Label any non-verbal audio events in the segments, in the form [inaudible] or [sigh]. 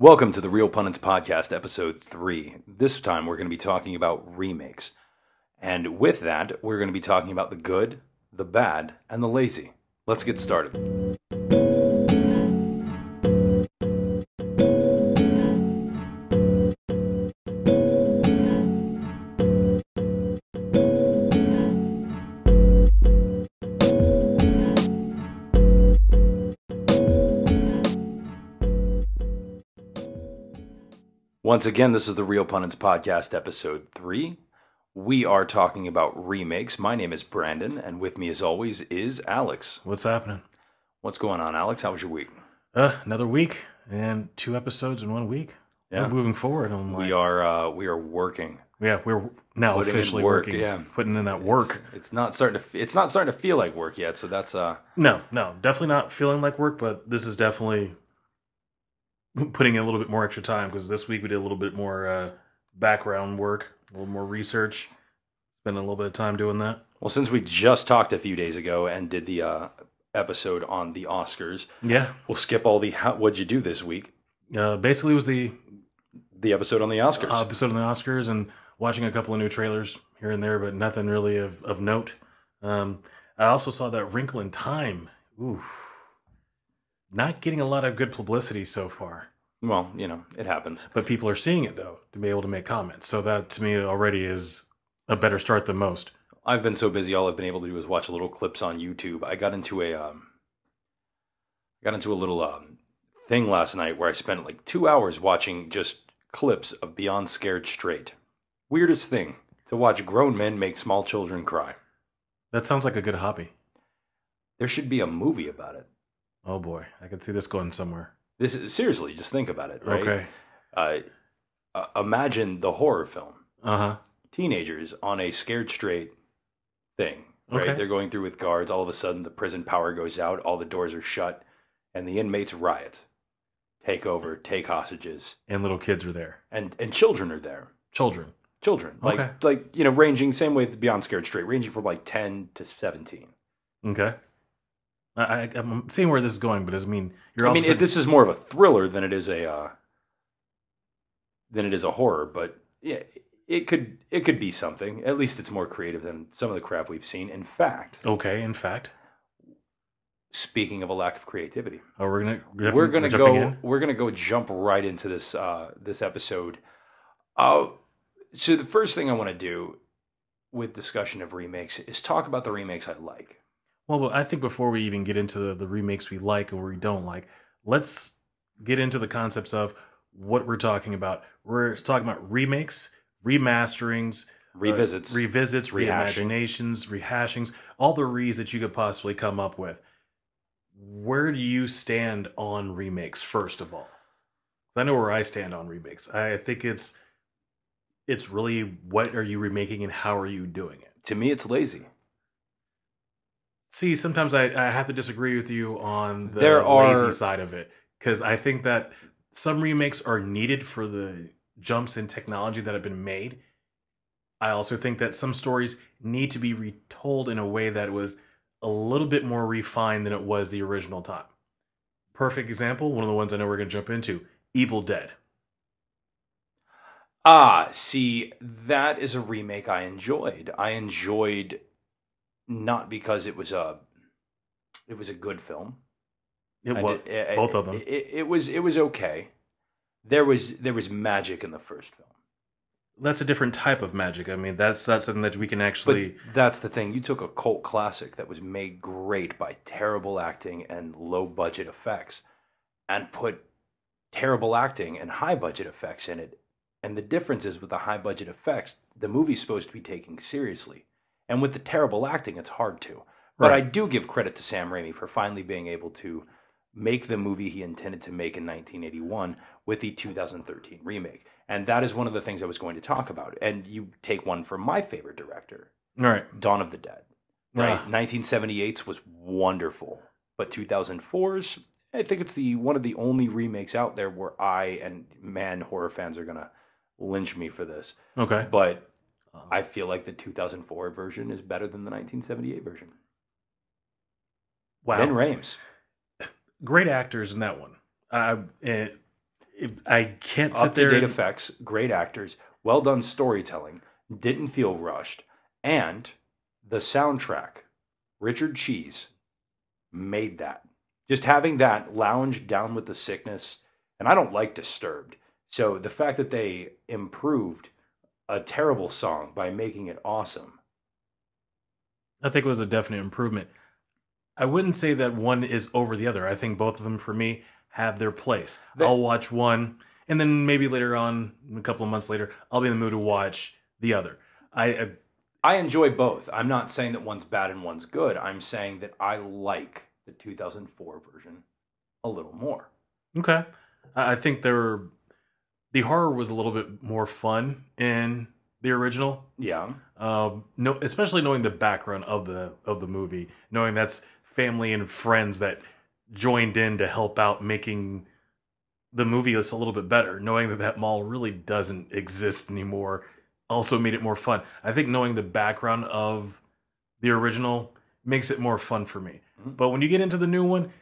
Welcome to the Reel Pundits Podcast, episode three. This time we're going to be talking about remakes. And with that, we're going to be talking about the good, the bad, and the lazy. Let's get started. Once again, this is the Reel Pundits Podcast, episode three. We are talking about remakes. My name is Brandon, and with me, as always, is Alex. What's happening? What's going on, Alex? How was your week? Uh, another week and two episodes in one week. Yeah. We're moving forward on We are uh, we are working. Yeah, we're now Putting in officially work, working. yeah. putting in that work. It's, it's not starting to it's not starting to feel like work yet. So that's uh No, no, definitely not feeling like work, but this is definitely [laughs] putting in a little bit more extra time because this week we did a little bit more uh, background work, a little more research. Spending a little bit of time doing that. well since we just talked a few days ago and did the uh, episode on the Oscars, Yeah, we'll skip all the how, what'd you do this week? uh, basically it was the The episode on the Oscars. episode on the Oscars and watching a couple of new trailers here and there, but nothing really of, of note. Um, I also saw that Wrinkle in Time. Ooh, not getting a lot of good publicity so far, well, you know, it happens. but people are seeing it though to be able to make comments. So that to me already is a better start than most. I've been so busy. All I've been able to do is watch little clips on YouTube. I got into a um, got into a little um, thing last night where I spent like two hours watching just clips of Beyond Scared Straight. Weirdest thing to watch grown men make small children cry. That sounds like a good hobby. There should be a movie about it. Oh boy, I can see this going somewhere. This is seriously, just think about it. Right? Okay. Uh, uh, imagine the horror film. Uh huh. teenagers on a scared straight thing. Right? Okay. They're going through with guards. All of a sudden, the prison power goes out. All the doors are shut, and the inmates riot, take over, take hostages, And little kids are there. and and children are there. Children. Children, like Okay. like you know, ranging same way with Beyond Scared Straight, ranging from like ten to seventeen. Okay. I, I, I'm seeing where this is going, but I mean, you're I mean, it, this is more of a thriller than it is a uh, than it is a horror, but yeah, it could it could be something. At least it's more creative than some of the crap we've seen. In fact, okay. In fact, speaking of a lack of creativity, oh, we're gonna we're gonna go in? we're gonna go jump right into this uh, this episode. Uh, so the first thing I want to do with discussion of remakes is talk about the remakes I like. Well, but I think before we even get into the, the remakes we like or we don't like, let's get into the concepts of what we're talking about. We're talking about remakes, remasterings, uh, Revisits. revisits, reimaginations, rehashings, all the re's that you could possibly come up with. Where do you stand on remakes, first of all? I know where I stand on remakes. I think it's it's really what are you remaking and how are you doing it? to me, it's lazy. See, sometimes I, I have to disagree with you on the There are- lazy side of it because I think that some remakes are needed for the jumps in technology that have been made. I also think that some stories need to be retold in a way that was a little bit more refined than it was the original time. Perfect example, one of the ones I know we're going to jump into Evil Dead. Ah, see, that is a remake I enjoyed. I enjoyed not because it was a it was a good film. It I was did- it- both it- of them. It, it was it was okay. There was there was magic in the first film. that's a different type of magic. I mean, that's that's something that we can actually. But that's the thing. You took a cult classic that was made great by terrible acting and low budget effects and put terrible acting and high budget effects in it. And the difference is with the high budget effects, the movie's supposed to be taken seriously. And with the terrible acting, it's hard to. But I do give credit to Sam Raimi for finally being able to make the movie he intended to make in 1981 with the 2013 remake. And that is one of the things I was going to talk about. And you take one from my favorite director, right. Dawn of the Dead. Right? Ah. 1978's was wonderful, but 2004's, I think it's the one of the only remakes out there where I and man horror fans are gonna lynch me for this, Okay. but Uh, I feel like the 2004 version is better than the 1978 version. wow. Ving Rhames. Great actors in that one. Uh, it, I can't sit Up to there. date and- effects, great actors, well done storytelling, didn't feel rushed, and the soundtrack, Richard Cheese, made that. Just having that lounge down with the sickness, and I don't like Disturbed. So the fact that they improved a terrible song by making it awesome. I think it was a definite improvement. I wouldn't say that one is over the other. I think both of them, for me, have their place. They- I'll watch one, and then maybe later on, a couple of months later, I'll be in the mood to watch the other. I, I I enjoy both. I'm not saying that one's bad and one's good. I'm saying that I like the 2004 version a little more. okay. I I think there the horror was a little bit more fun in the original. Yeah. Um, no, especially knowing the background of the of the movie, knowing that's family and friends that joined in to help out making the movie just a little bit better. Knowing that that mall really doesn't exist anymore also made it more fun. I think knowing the background of the original makes it more fun for me. Mhm. But when you get into the new one,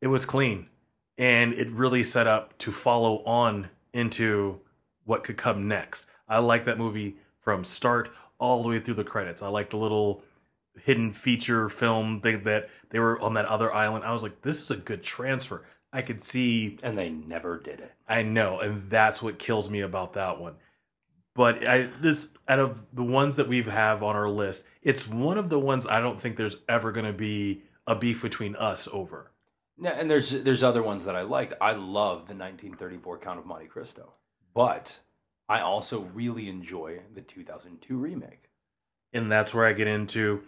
it was clean and it really set up to follow on into what could come next. I like that movie from start all the way through the credits. I like the little hidden feature film thing that they were on that other island. I was like, this is a good transfer. I could see And they never did it. I know, and that's what kills me about that one. But I this out of the ones that we have on our list, it's one of the ones I don't think there's ever going to be a beef between us over. Yeah, and there's there's other ones that I liked. I love the 1934 Count of Monte Cristo, but I also really enjoy the 2002 remake. And that's where I get into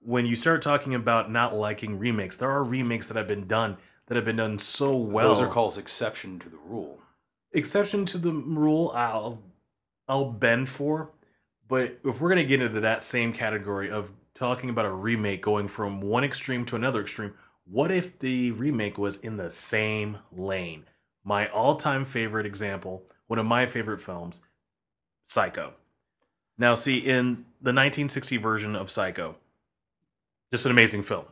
when you start talking about not liking remakes. There are remakes that have been done that have been done so well. Those are called exception to the rule. exception to the rule I'll I'll bend for, but if we're gonna get into that same category of talking about a remake going from one extreme to another extreme, what if the remake was in the same lane? My all-time favorite example, one of my favorite films, Psycho. Now, see, in the 1960 version of Psycho, just an amazing film.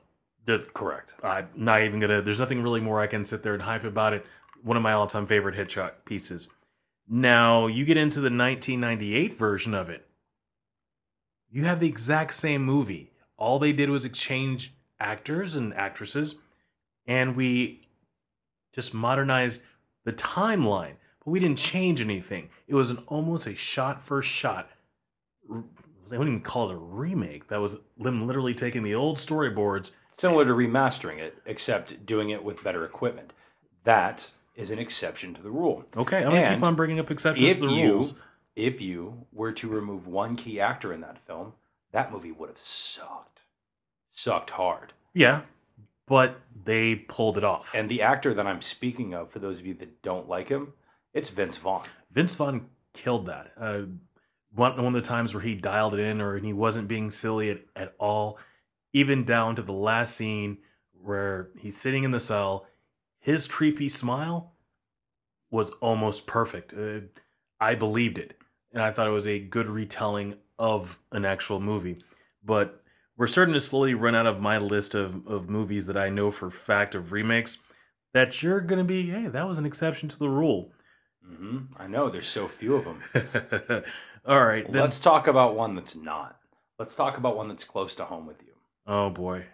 Correct. I'm not even gonna. There's nothing really more I can sit there and hype about it. One of my all-time favorite Hitchcock pieces. Now you get into the 1998 version of it. You have the exact same movie. All they did was exchange actors and actresses, and we just modernized the timeline. But we didn't change anything. It was an almost a shot for shot. I wouldn't even call it a remake. That was them literally taking the old storyboards Similar to remastering it, except doing it with better equipment. That is an exception to the rule. Okay, I'm gonna And keep on bringing up exceptions to the you rules. if you were to remove one key actor in that film, that movie would have sucked. Sucked hard. Yeah, but they pulled it off. And the actor that I'm speaking of, for those of you that don't like him, it's Vince Vaughn. Vince Vaughn killed that. Uh, one one of the times where he dialed it in, or he wasn't being silly at, at all, even down to the last scene where he's sitting in the cell. His creepy smile was almost perfect. Uh, I believed it, and I thought it was a good retelling of an actual movie. But we're starting to slowly run out of my list of, of movies that I know for fact of remakes that you're going to be, hey, that was an exception to the rule. hmm I know there's so few of them. [laughs] All right. Then, Let's talk about one that's not. Let's talk about one that's close to home with you. oh boy.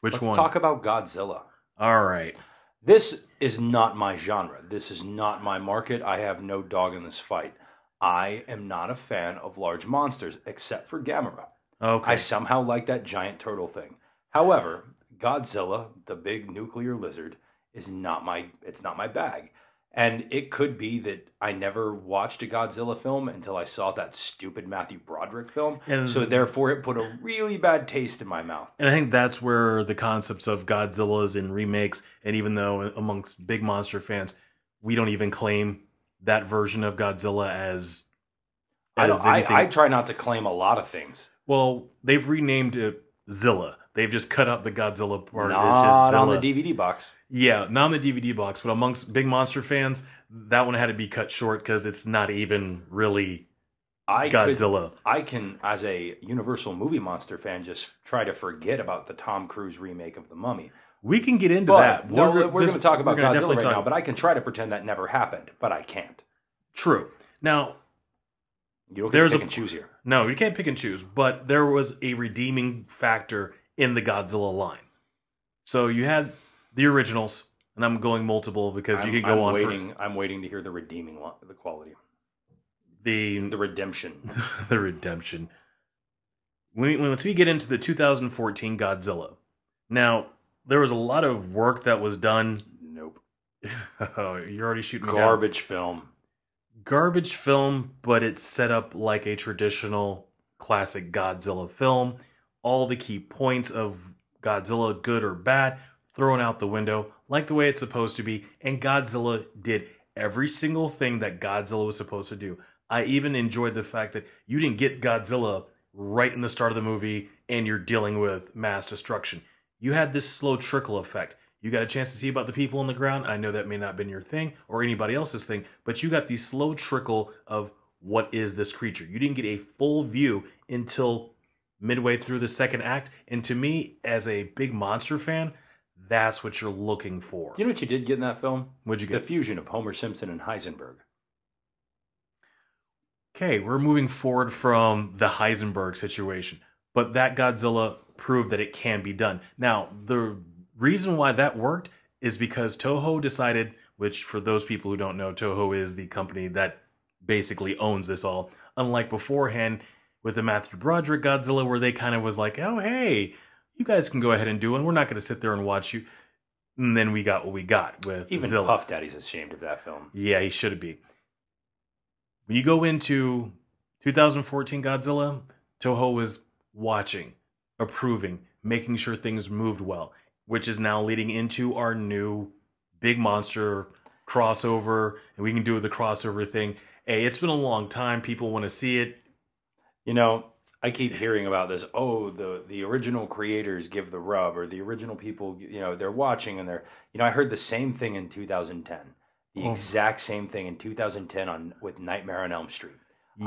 Which Let's one? talk about Godzilla. All right. This is not my genre. This is not my market. I have no dog in this fight. I am not a fan of large monsters, except for Gamera. Okay. I somehow like that giant turtle thing. However, Godzilla, the big nuclear lizard, is not my it's not my bag. And it could be that I never watched a Godzilla film until I saw that stupid Matthew Broderick film. And- so therefore it put a really bad taste in my mouth. and I think that's where the concepts of Godzillas and remakes, and even though amongst big monster fans, we don't even claim that version of Godzilla as. I, as I, anything- I try not to claim a lot of things. Well, they've renamed it Zilla. They've just cut out the Godzilla part. Not it's just on the DVD box. Yeah, not on the DVD box, but amongst big monster fans, that one had to be cut short because it's not even really I could, Godzilla. I can, as a Universal movie monster fan, just try to forget about the Tom Cruise remake of The Mummy. We can get into But that. no, We're- we're, going to talk about Godzilla right talk- now, but I can try to pretend that never happened, but I can't. True. Now, You don't There's a- choose here. No, you can't pick and choose, but there was a redeeming factor in the Godzilla line. So you had the originals, and I'm going multiple because I'm, you could go I'm on waiting. I'm waiting to hear the redeeming, lo- the quality, for the the redemption. [laughs] the redemption. When, once we get into the 2014 Godzilla, now there was a lot of work that was done. Nope. [laughs] oh, you're already shooting me down. Garbage film. Garbage film, but it's set up like a traditional classic Godzilla film. All the key points of Godzilla, good or bad, thrown out the window, like the way it's supposed to be. And Godzilla did every single thing that Godzilla was supposed to do. I even enjoyed the fact that you didn't get Godzilla right in the start of the movie and you're dealing with mass destruction. You had this slow trickle effect. You got a chance to see about the people on the ground. I know that may not have been your thing or anybody else's thing, but you got the slow trickle of what is this creature. You didn't get a full view until midway through the second act. And to me, as a big monster fan, that's what you're looking for. You know what you did get in that film? What'd you get? The fusion of Homer Simpson and Heisenberg. Okay, we're moving forward from the Heisenberg situation, but that Godzilla proved that it can be done. Now, the reason why that worked is because Toho decided, which for those people who don't know, Toho is the company that basically owns this all. Unlike beforehand with the Matthew Broderick Godzilla, where they kind of was like, oh, hey, you guys can go ahead and do it. We're not going to sit there and watch you. And then we got what we got with Even Zilla. Puff Daddy's ashamed of that film. Yeah, he should be. When you go into 2014 Godzilla, Toho was watching, approving, making sure things moved well, which is now leading into our new big monster crossover, and we can do the crossover thing. Hey, it's been a long time. People want to see it. You know, I keep hearing about this. Oh, the the original creators give the rub, or the original people, you know, they're watching and they're, you know, I heard the same thing in 2010, the Oh. exact same thing in 2010 on with Nightmare on Elm Street.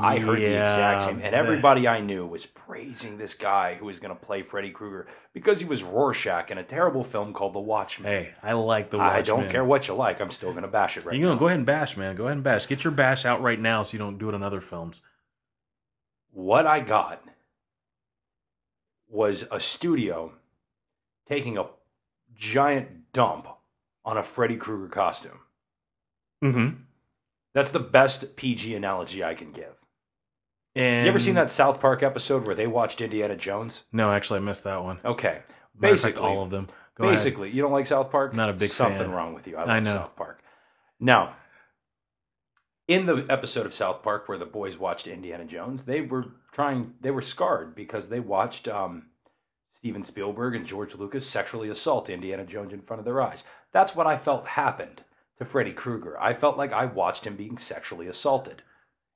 I heard the exact same, and everybody I knew was praising this guy who was going to play Freddy Krueger because he was Rorschach in a terrible film called The Watchmen. Hey, I like the. I don't care what you like. I'm still going to bash it right You now. know, go ahead and bash, man. Go ahead and bash. Get your bash out right now, so you don't do it on other films. what I got was a studio taking a giant dump on a Freddy Krueger costume. Mm-hmm. That's the best PG analogy I can give. And you ever seen that South Park episode where they watched Indiana Jones? No, actually, I missed that one. Okay. Matter of fact, Basically, all of them. Go ahead. basically, you don't like South Park? Not a big Something fan. wrong with you. I I like know. South Park. Now, in the episode of South Park where the boys watched Indiana Jones, they were trying, they were scarred because they watched um, Steven Spielberg and George Lucas sexually assault Indiana Jones in front of their eyes. That's what I felt happened to Freddy Krueger. I felt like I watched him being sexually assaulted,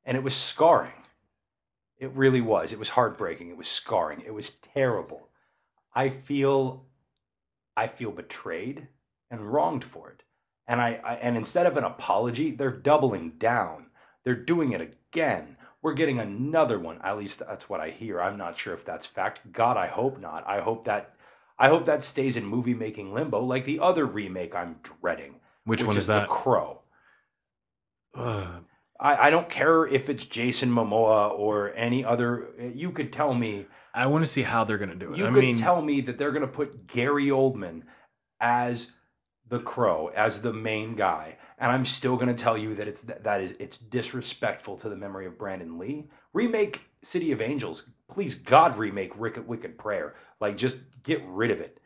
and it was scarring. It really was. It was heartbreaking. It was scarring. It was terrible. I feel, I feel betrayed and wronged for it. And I, I and instead of an apology, they're doubling down. They're doing it again. We're getting another one. At least that's what I hear. I'm not sure if that's fact. God, I hope not. I hope that I hope that stays in movie making limbo like the other remake I'm dreading. Which, one is, The that? Crow. Ugh. I, I don't care if it's Jason Momoa or any other. You could tell me. I want to see how they're going to do it. You I could mean, tell me that they're going to put Gary Oldman as the Crow, as the main guy, and I'm still going to tell you that it's that is it's disrespectful to the memory of Brandon Lee. Remake City of Angels, please God, remake Wicked, Wicked Prayer. Like just get rid of it.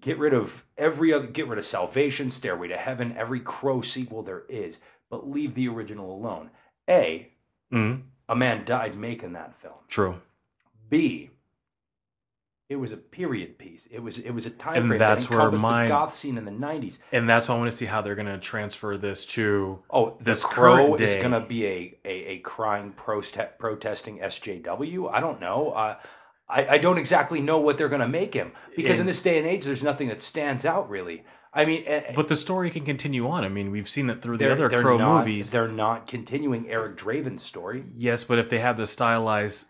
Get rid of every other. Get rid of Salvation, Stairway to Heaven, every Crow sequel there is, but leave the original alone. A, Mhm. a man died making that film. true. B, it was a period piece. It was it was a time And frame that's that where encompassed my- the goth scene in the '90s. And that's why I want to see how they're going to transfer this to. Oh, This the Crow is going to be a, a, a crying proste- protesting SJW. I don't know. Uh, I I don't exactly know what they're going to make him because in this day and age, there's nothing that stands out really. I mean, eh, But the story can continue on. I mean, we've seen it through the other Crow not, movies. They're not continuing Eric Draven's story. Yes, but if they have the stylized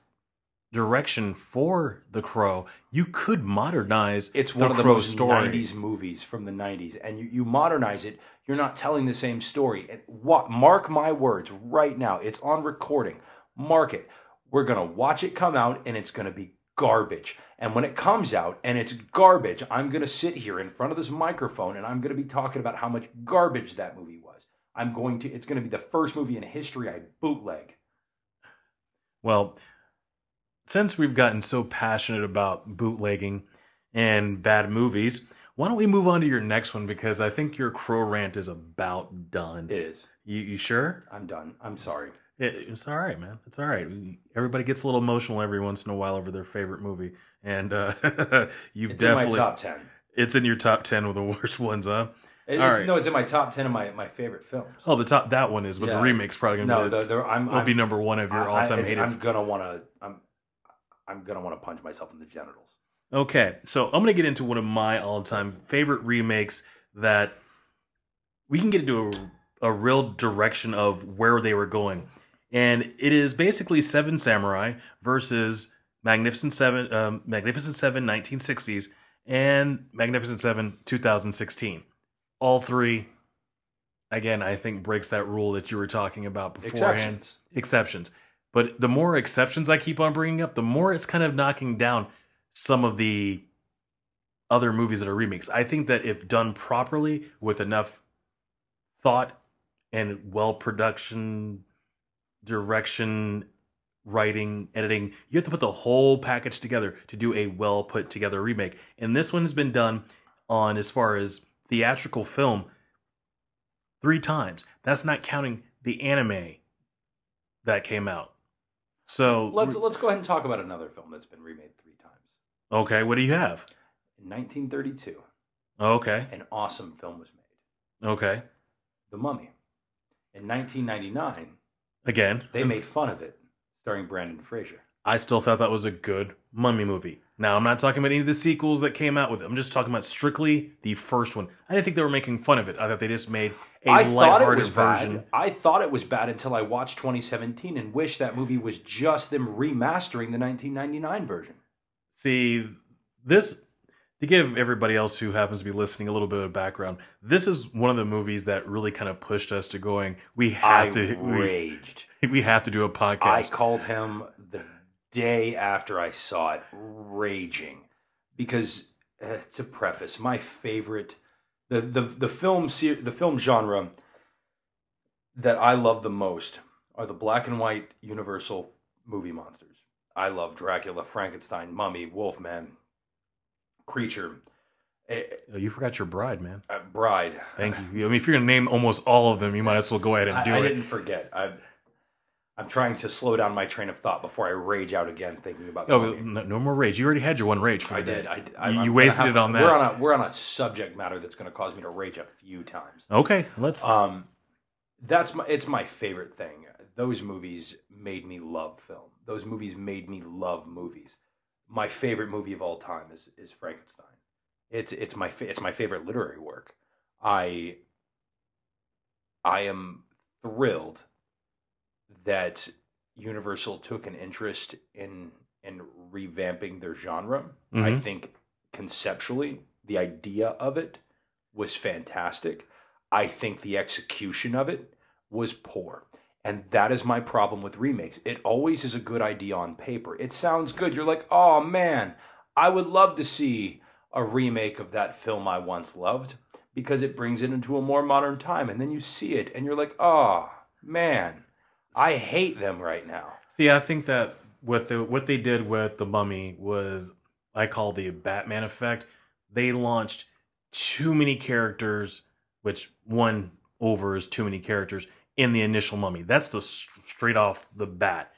direction for The Crow, you could modernize It's the one of the Crow most story. 90s movies from the 90s, and you, you modernize it, you're not telling the same story. And what? Mark my words right now. It's on recording. Mark it. We're gonna watch it come out, and it's gonna be garbage. And when it comes out and it's garbage, I'm gonna sit here in front of this microphone, and I'm gonna be talking about how much garbage that movie was. I'm going to. It's gonna be the first movie in history I bootleg. Well, since we've gotten so passionate about bootlegging and bad movies, why don't we move on to your next one? Because I think your crow rant is about done. It is. You, you sure? I'm done. I'm sorry. It, it's all right, man. It's all right. Everybody gets a little emotional every once in a while over their favorite movie, and uh, [laughs] you've It's in my definitely top ten. it's in your top ten of the [laughs] worst ones, huh? It- it's, right. No, it's in my top ten of my, my favorite films. Oh, the top that one is, but the Yeah. remake's probably gonna no, be the, the, I'm, it'll I'm, be number one of your all-time hated. I'm gonna want to. I'm I'm gonna want to punch myself in the genitals. Okay, so I'm gonna get into one of my all-time favorite remakes that we can get into a, a real direction of where they were going, and it is basically Seven Samurai versus Magnificent Seven, um, Magnificent Seven 1960s, and Magnificent Seven 2016. All three, again, I think breaks that rule that you were talking about beforehand Exceptions. exceptions. But the more exceptions I keep on bringing up, the more it's kind of knocking down some of the other movies that are remakes. I think that if done properly with enough thought and well production, direction, writing, editing, you have to put the whole package together to do a well put together remake. And this one has been done on as far as theatrical film three times. That's not counting the anime that came out. So Let's let's go ahead and talk about another film that's been remade three times. okay, what do you have? In 1932, Okay, an awesome film was made, okay. The Mummy. In 1999, Again, they made fun of it, starring Brendan Fraser. I still thought that was a good mummy movie. Now, I'm not talking about any of the sequels that came out with it. I'm just talking about strictly the first one. I didn't think they were making fun of it. I thought they just made a I lighthearted was version. bad. I thought it was bad until I watched 2017 and wish that movie was just them remastering the 1999 version. See, this to give everybody else who happens to be listening a little bit of background. This is one of the movies that really kind of pushed us to going. We have I to. We, raged. [laughs] we have to do a podcast. I called him the day after I saw it, raging, because uh, to preface, my favorite, the the the film ser- the film genre that I love the most are the black and white Universal movie monsters. I love Dracula, Frankenstein, Mummy, Wolfman, Creature, eh, Oh, you forgot your bride, man. uh, Bride. Thank [laughs] you. I mean, if you're gonna name almost all of them, you might as well go ahead and do I it. I didn't forget. I, I'm trying to slow down my train of thought before I rage out again thinking about. Oh, no, no more rage. You already had your one rage for I did. I, I, You- you wasted have- it on that. We're on a we're on a subject matter that's going to cause me to rage a few times. Okay, let's. Um, that's my it's my favorite thing. Those movies made me love film. Those movies made me love movies. My favorite movie of all time is is Frankenstein. It's it's my fa- it's my favorite literary work. I I am thrilled that Universal took an interest in in revamping their genre. I Mhm. think conceptually the idea of it was fantastic. I think the execution of it was poor. And that is my problem with remakes. It always is a good idea on paper. It sounds good. You're like, oh man, I would love to see a remake of that film I once loved because it brings it into a more modern time. And then you see it and you're like, oh man, I hate them right now. See, I think that what the what they did with the Mummy was I call the Batman effect. They launched too many characters, which one over is too many characters in the initial Mummy. That's the straight off the bat.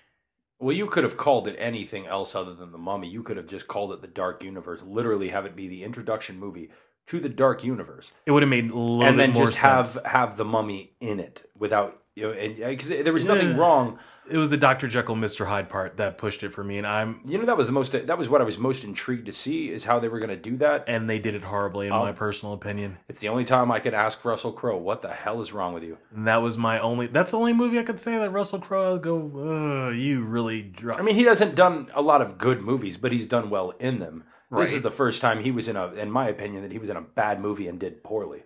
Well, you could have called it anything else other than the Mummy. You could have just called it the Dark Universe. Literally, have it be the introduction movie to the Dark Universe, It would have made a little and bit then more just have have the Mummy in it without You know, and because there was nothing Yeah. wrong. It was the Dr. Jekyll, Mr. Hyde part that pushed it for me, and I'm You know, that was the most. That was what I was most intrigued to see is how they were going to do that. and they did it horribly in Oh. my personal opinion. It's the only time I could ask Russell Crowe, "What the hell is wrong with you?" And that was my only. That's the only movie I could say that Russell Crowe go. Uh, you really. Dro-. I mean, he hasn't done a lot of good movies, but he's done well in them. This is the first time he was in a, in my opinion, that he was in a bad movie and did poorly.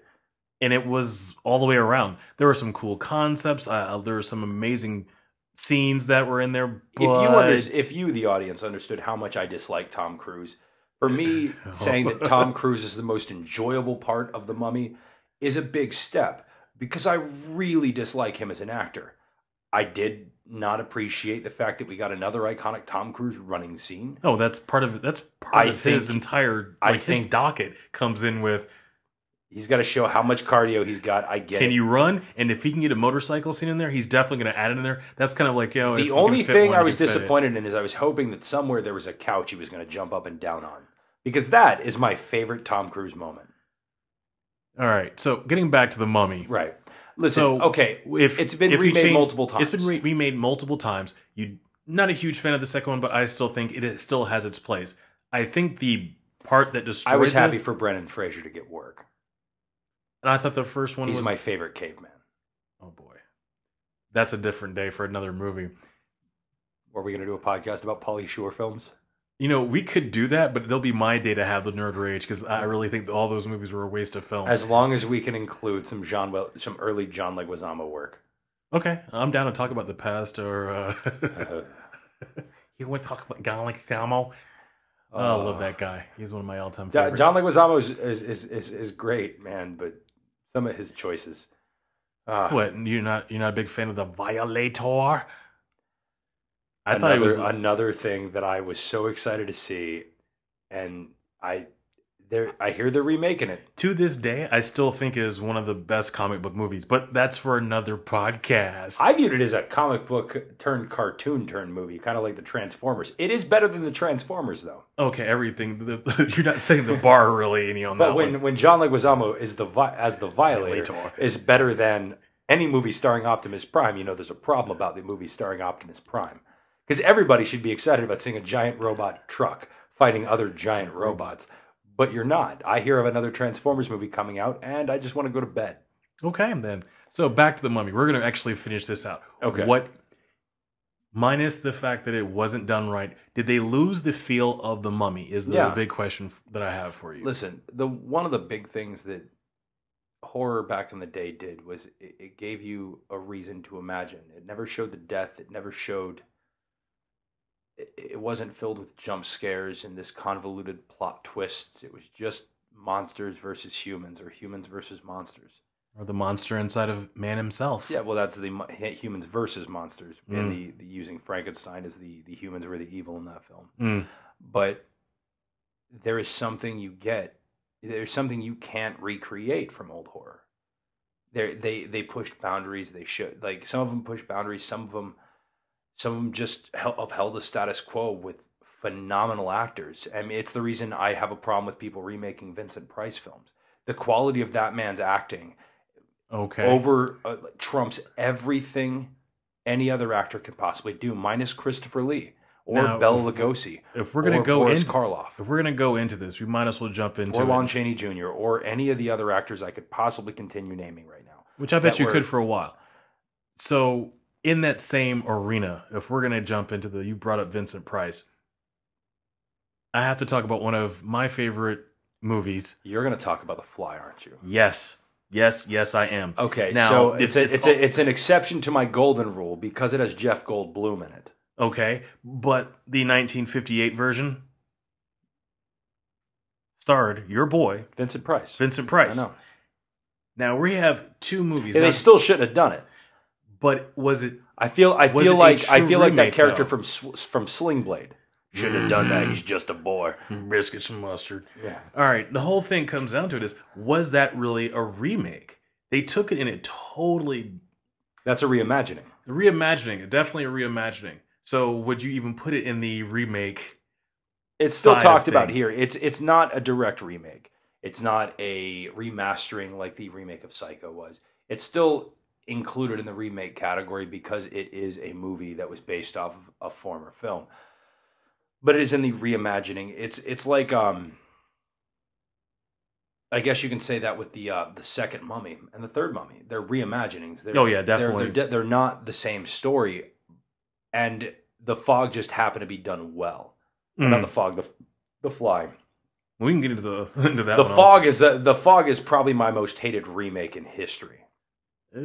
And it was all the way around. There were some cool concepts. Uh, there were some amazing scenes that were in there. If you under, if you, the audience, understood how much I dislike Tom Cruise, for me [laughs] saying that Tom Cruise is the most enjoyable part of the Mummy is a big step because I really dislike him as an actor. I did not appreciate the fact that we got another iconic Tom Cruise running scene. Oh, that's part of that's part I of his think- entire I like his think- docket comes in with He's got to show how much cardio he's got. I get can it. you run? And if he can get a motorcycle scene in there, he's definitely going to add it in there. That's kind of like you know. the only thing one, I was can fit it. disappointed in is I was hoping that somewhere there was a couch he was going to jump up and down on because that is my favorite Tom Cruise moment. All right, so getting back to the Mummy. Right. Listen. So okay. if It's been if remade multiple times. It's been re- remade multiple times. You not a huge fan of the second one, but I still think it is- still has its place. I think the part that destroyed I was happy this- for Brendan Fraser to get work. And I thought the first one He's was my favorite caveman. oh boy, that's a different day for another movie. Are we going to do a podcast about Pauly Shore films? You know, we could do that, but it'll be my day to have the nerd rage because I really think all those movies were a waste of film. As long as we can include some John, well, some early John Leguizamo work. okay, I'm down to talk about the past or. Uh, Uh, [laughs] you want to talk about John Leguizamo? Oh, I love that guy. He's one of my all-time favorites. John Leguizamo is, is, is, is, is great, man, but some of his choices. Uh, What? You're not you're not a big fan of the Violator? I another, thought it was another thing that I was so excited to see, and I there I hear they're remaking it. to this day I still think is one of the best comic book movies, but that's for another podcast. I viewed it as a comic book turned cartoon turned movie, kind of like the Transformers. It is better than the Transformers, though. okay, everything the, [laughs] you're not saying the bar really any on But that when one. when John Leguizamo is the as the Violator Violator. is better than any movie starring Optimus Prime, you know there's a problem about the movie starring Optimus Prime because everybody should be excited about seeing a giant robot truck fighting other giant robots, but you're not. I hear of another Transformers movie coming out, and I just want to go to bed. Okay, then. So back to the mummy. We're gonna actually finish this out. Okay. What minus the fact that it wasn't done right, did they lose the feel of the mummy? Is the Yeah. big question that I have for you. Listen, the one of the big things that horror back in the day did was it, it gave you a reason to imagine. It never showed the death. It never showed. It, wasn't filled with jump scares and this convoluted plot twist. It was just monsters versus humans, or humans versus monsters. Or the monster inside of man himself. Yeah, well, that's the mo- humans versus monsters, Mm. and the, the using Frankenstein as the the humans were the evil in that film. Mm. but there is something you get there's something you can't recreate from old horror they they they pushed boundaries they should like some of them pushed boundaries some of them some of them just hel- upheld the status quo with phenomenal actors i mean it's the reason i have a problem with people remaking vincent price films the quality of that man's acting Okay. over uh, trumps everything any other actor could possibly do minus christopher lee or Now, bela if- lugosi if we're gonna or go Boris into Karloff if we're gonna go into this, we might as well jump into or it, Chaney Jr. or any of the other actors I could possibly continue naming right now. which I bet you were- could for a while. So in that same arena, if we're gonna jump into the, you brought up Vincent Price. I have to talk about one of my favorite movies. You're going to talk about The Fly, aren't you? Yes, yes, yes, I am. Okay, Now, so it's- it's it's a, it's an exception to my golden rule because it has Jeff Goldblum in it. Okay, but the 1958 version starred your boy Vincent Price. Vincent I Price. know. Now we have two movies. And Now- they still shouldn't have done it. But was it I feel I Was feel it a like I true feel like that remake, character though? from Sw- from Sling Blade should have done that. He's just a boy. Mm-hmm. biscuits and mustard? Yeah. All right, the whole thing comes down to it is was that really a remake? They took it in a totally That's a reimagining. reimagining, definitely a reimagining. So would you even put it in the remake? It's still side of talked about things. here. It's it's not a direct remake. It's not a remastering like the remake of Psycho was. It's still included in the remake category because it is a movie that was based off of a former film. But it is in the reimagining. It's it's like um I guess you can say that with the uh, the second Mummy and the third Mummy. They're reimaginings. They're, Oh, yeah, they're- definitely. They're, de- they're not the same story, and the fog just happened to be done well. Or Not Mm. the fog, the the fly. we can get into the [laughs] into that. the fog also. is the, the fog is probably my most hated remake in history. [sighs]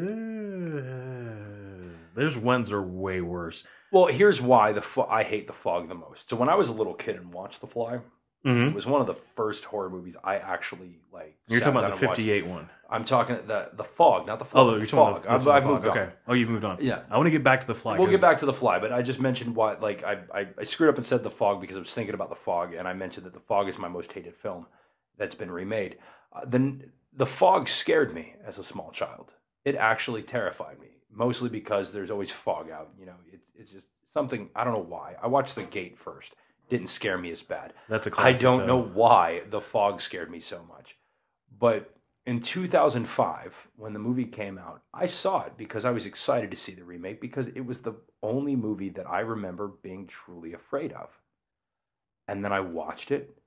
Uh, there's ones are way worse. Well, here's why the fo- I hate the fog the most. So when I was a little kid and watched The Fly, hmm it was one of the first horror movies I actually like. You're talking about the 58 one. I'm talking the the fog, not the Oh, fog. you're the talking fog. about the, I've, moved on. Okay. Oh, you've moved on. Yeah. I want to get back to the fly. We'll get back to the fly, but I just mentioned why. Like I, I, I screwed up and said the fog because I was thinking about the fog, and I mentioned that the fog is my most hated film that's been remade. Uh, then the fog scared me as a small child. It actually terrified me, mostly because there's always fog out. You know, it's it's just something I don't know why. I watched The Gate first. Didn't scare me as bad. That's a I classic. I don't though. know why the fog scared me so much. But in 2005, when the movie came out, I saw it because I was excited to see the remake because it was the only movie that I remember being truly afraid of. And then I watched it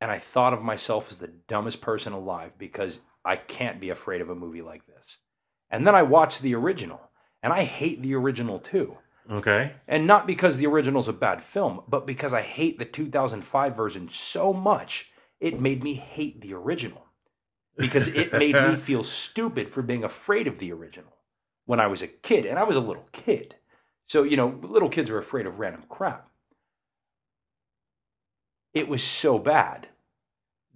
and I thought of myself as the dumbest person alive because I can't be afraid of a movie like this. And then I watched the original and I hate the original too. Okay. And not because the original's a bad film, but because I hate the 2005 version so much, it made me hate the original. Because it made me [laughs] feel stupid for being afraid of the original when I was a kid. And I was a little kid. So, you know, little kids are afraid of random crap. It was so bad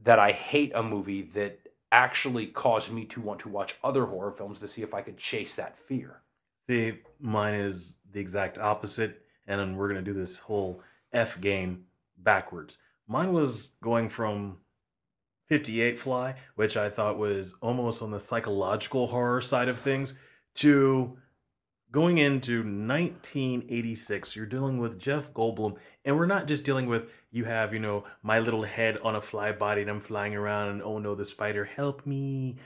that I hate a movie that actually caused me to want to watch other horror films to see if I could chase that fear. See, mine is the exact opposite, and we're gonna do this whole F game backwards. Mine was going from 58 Fly, which I thought was almost on the psychological horror side of things, to going into 1986. You're dealing with Jeff Goldblum, and we're not just dealing with you have, you know, my little head on a fly body and I'm flying around, and oh no, the spider, help me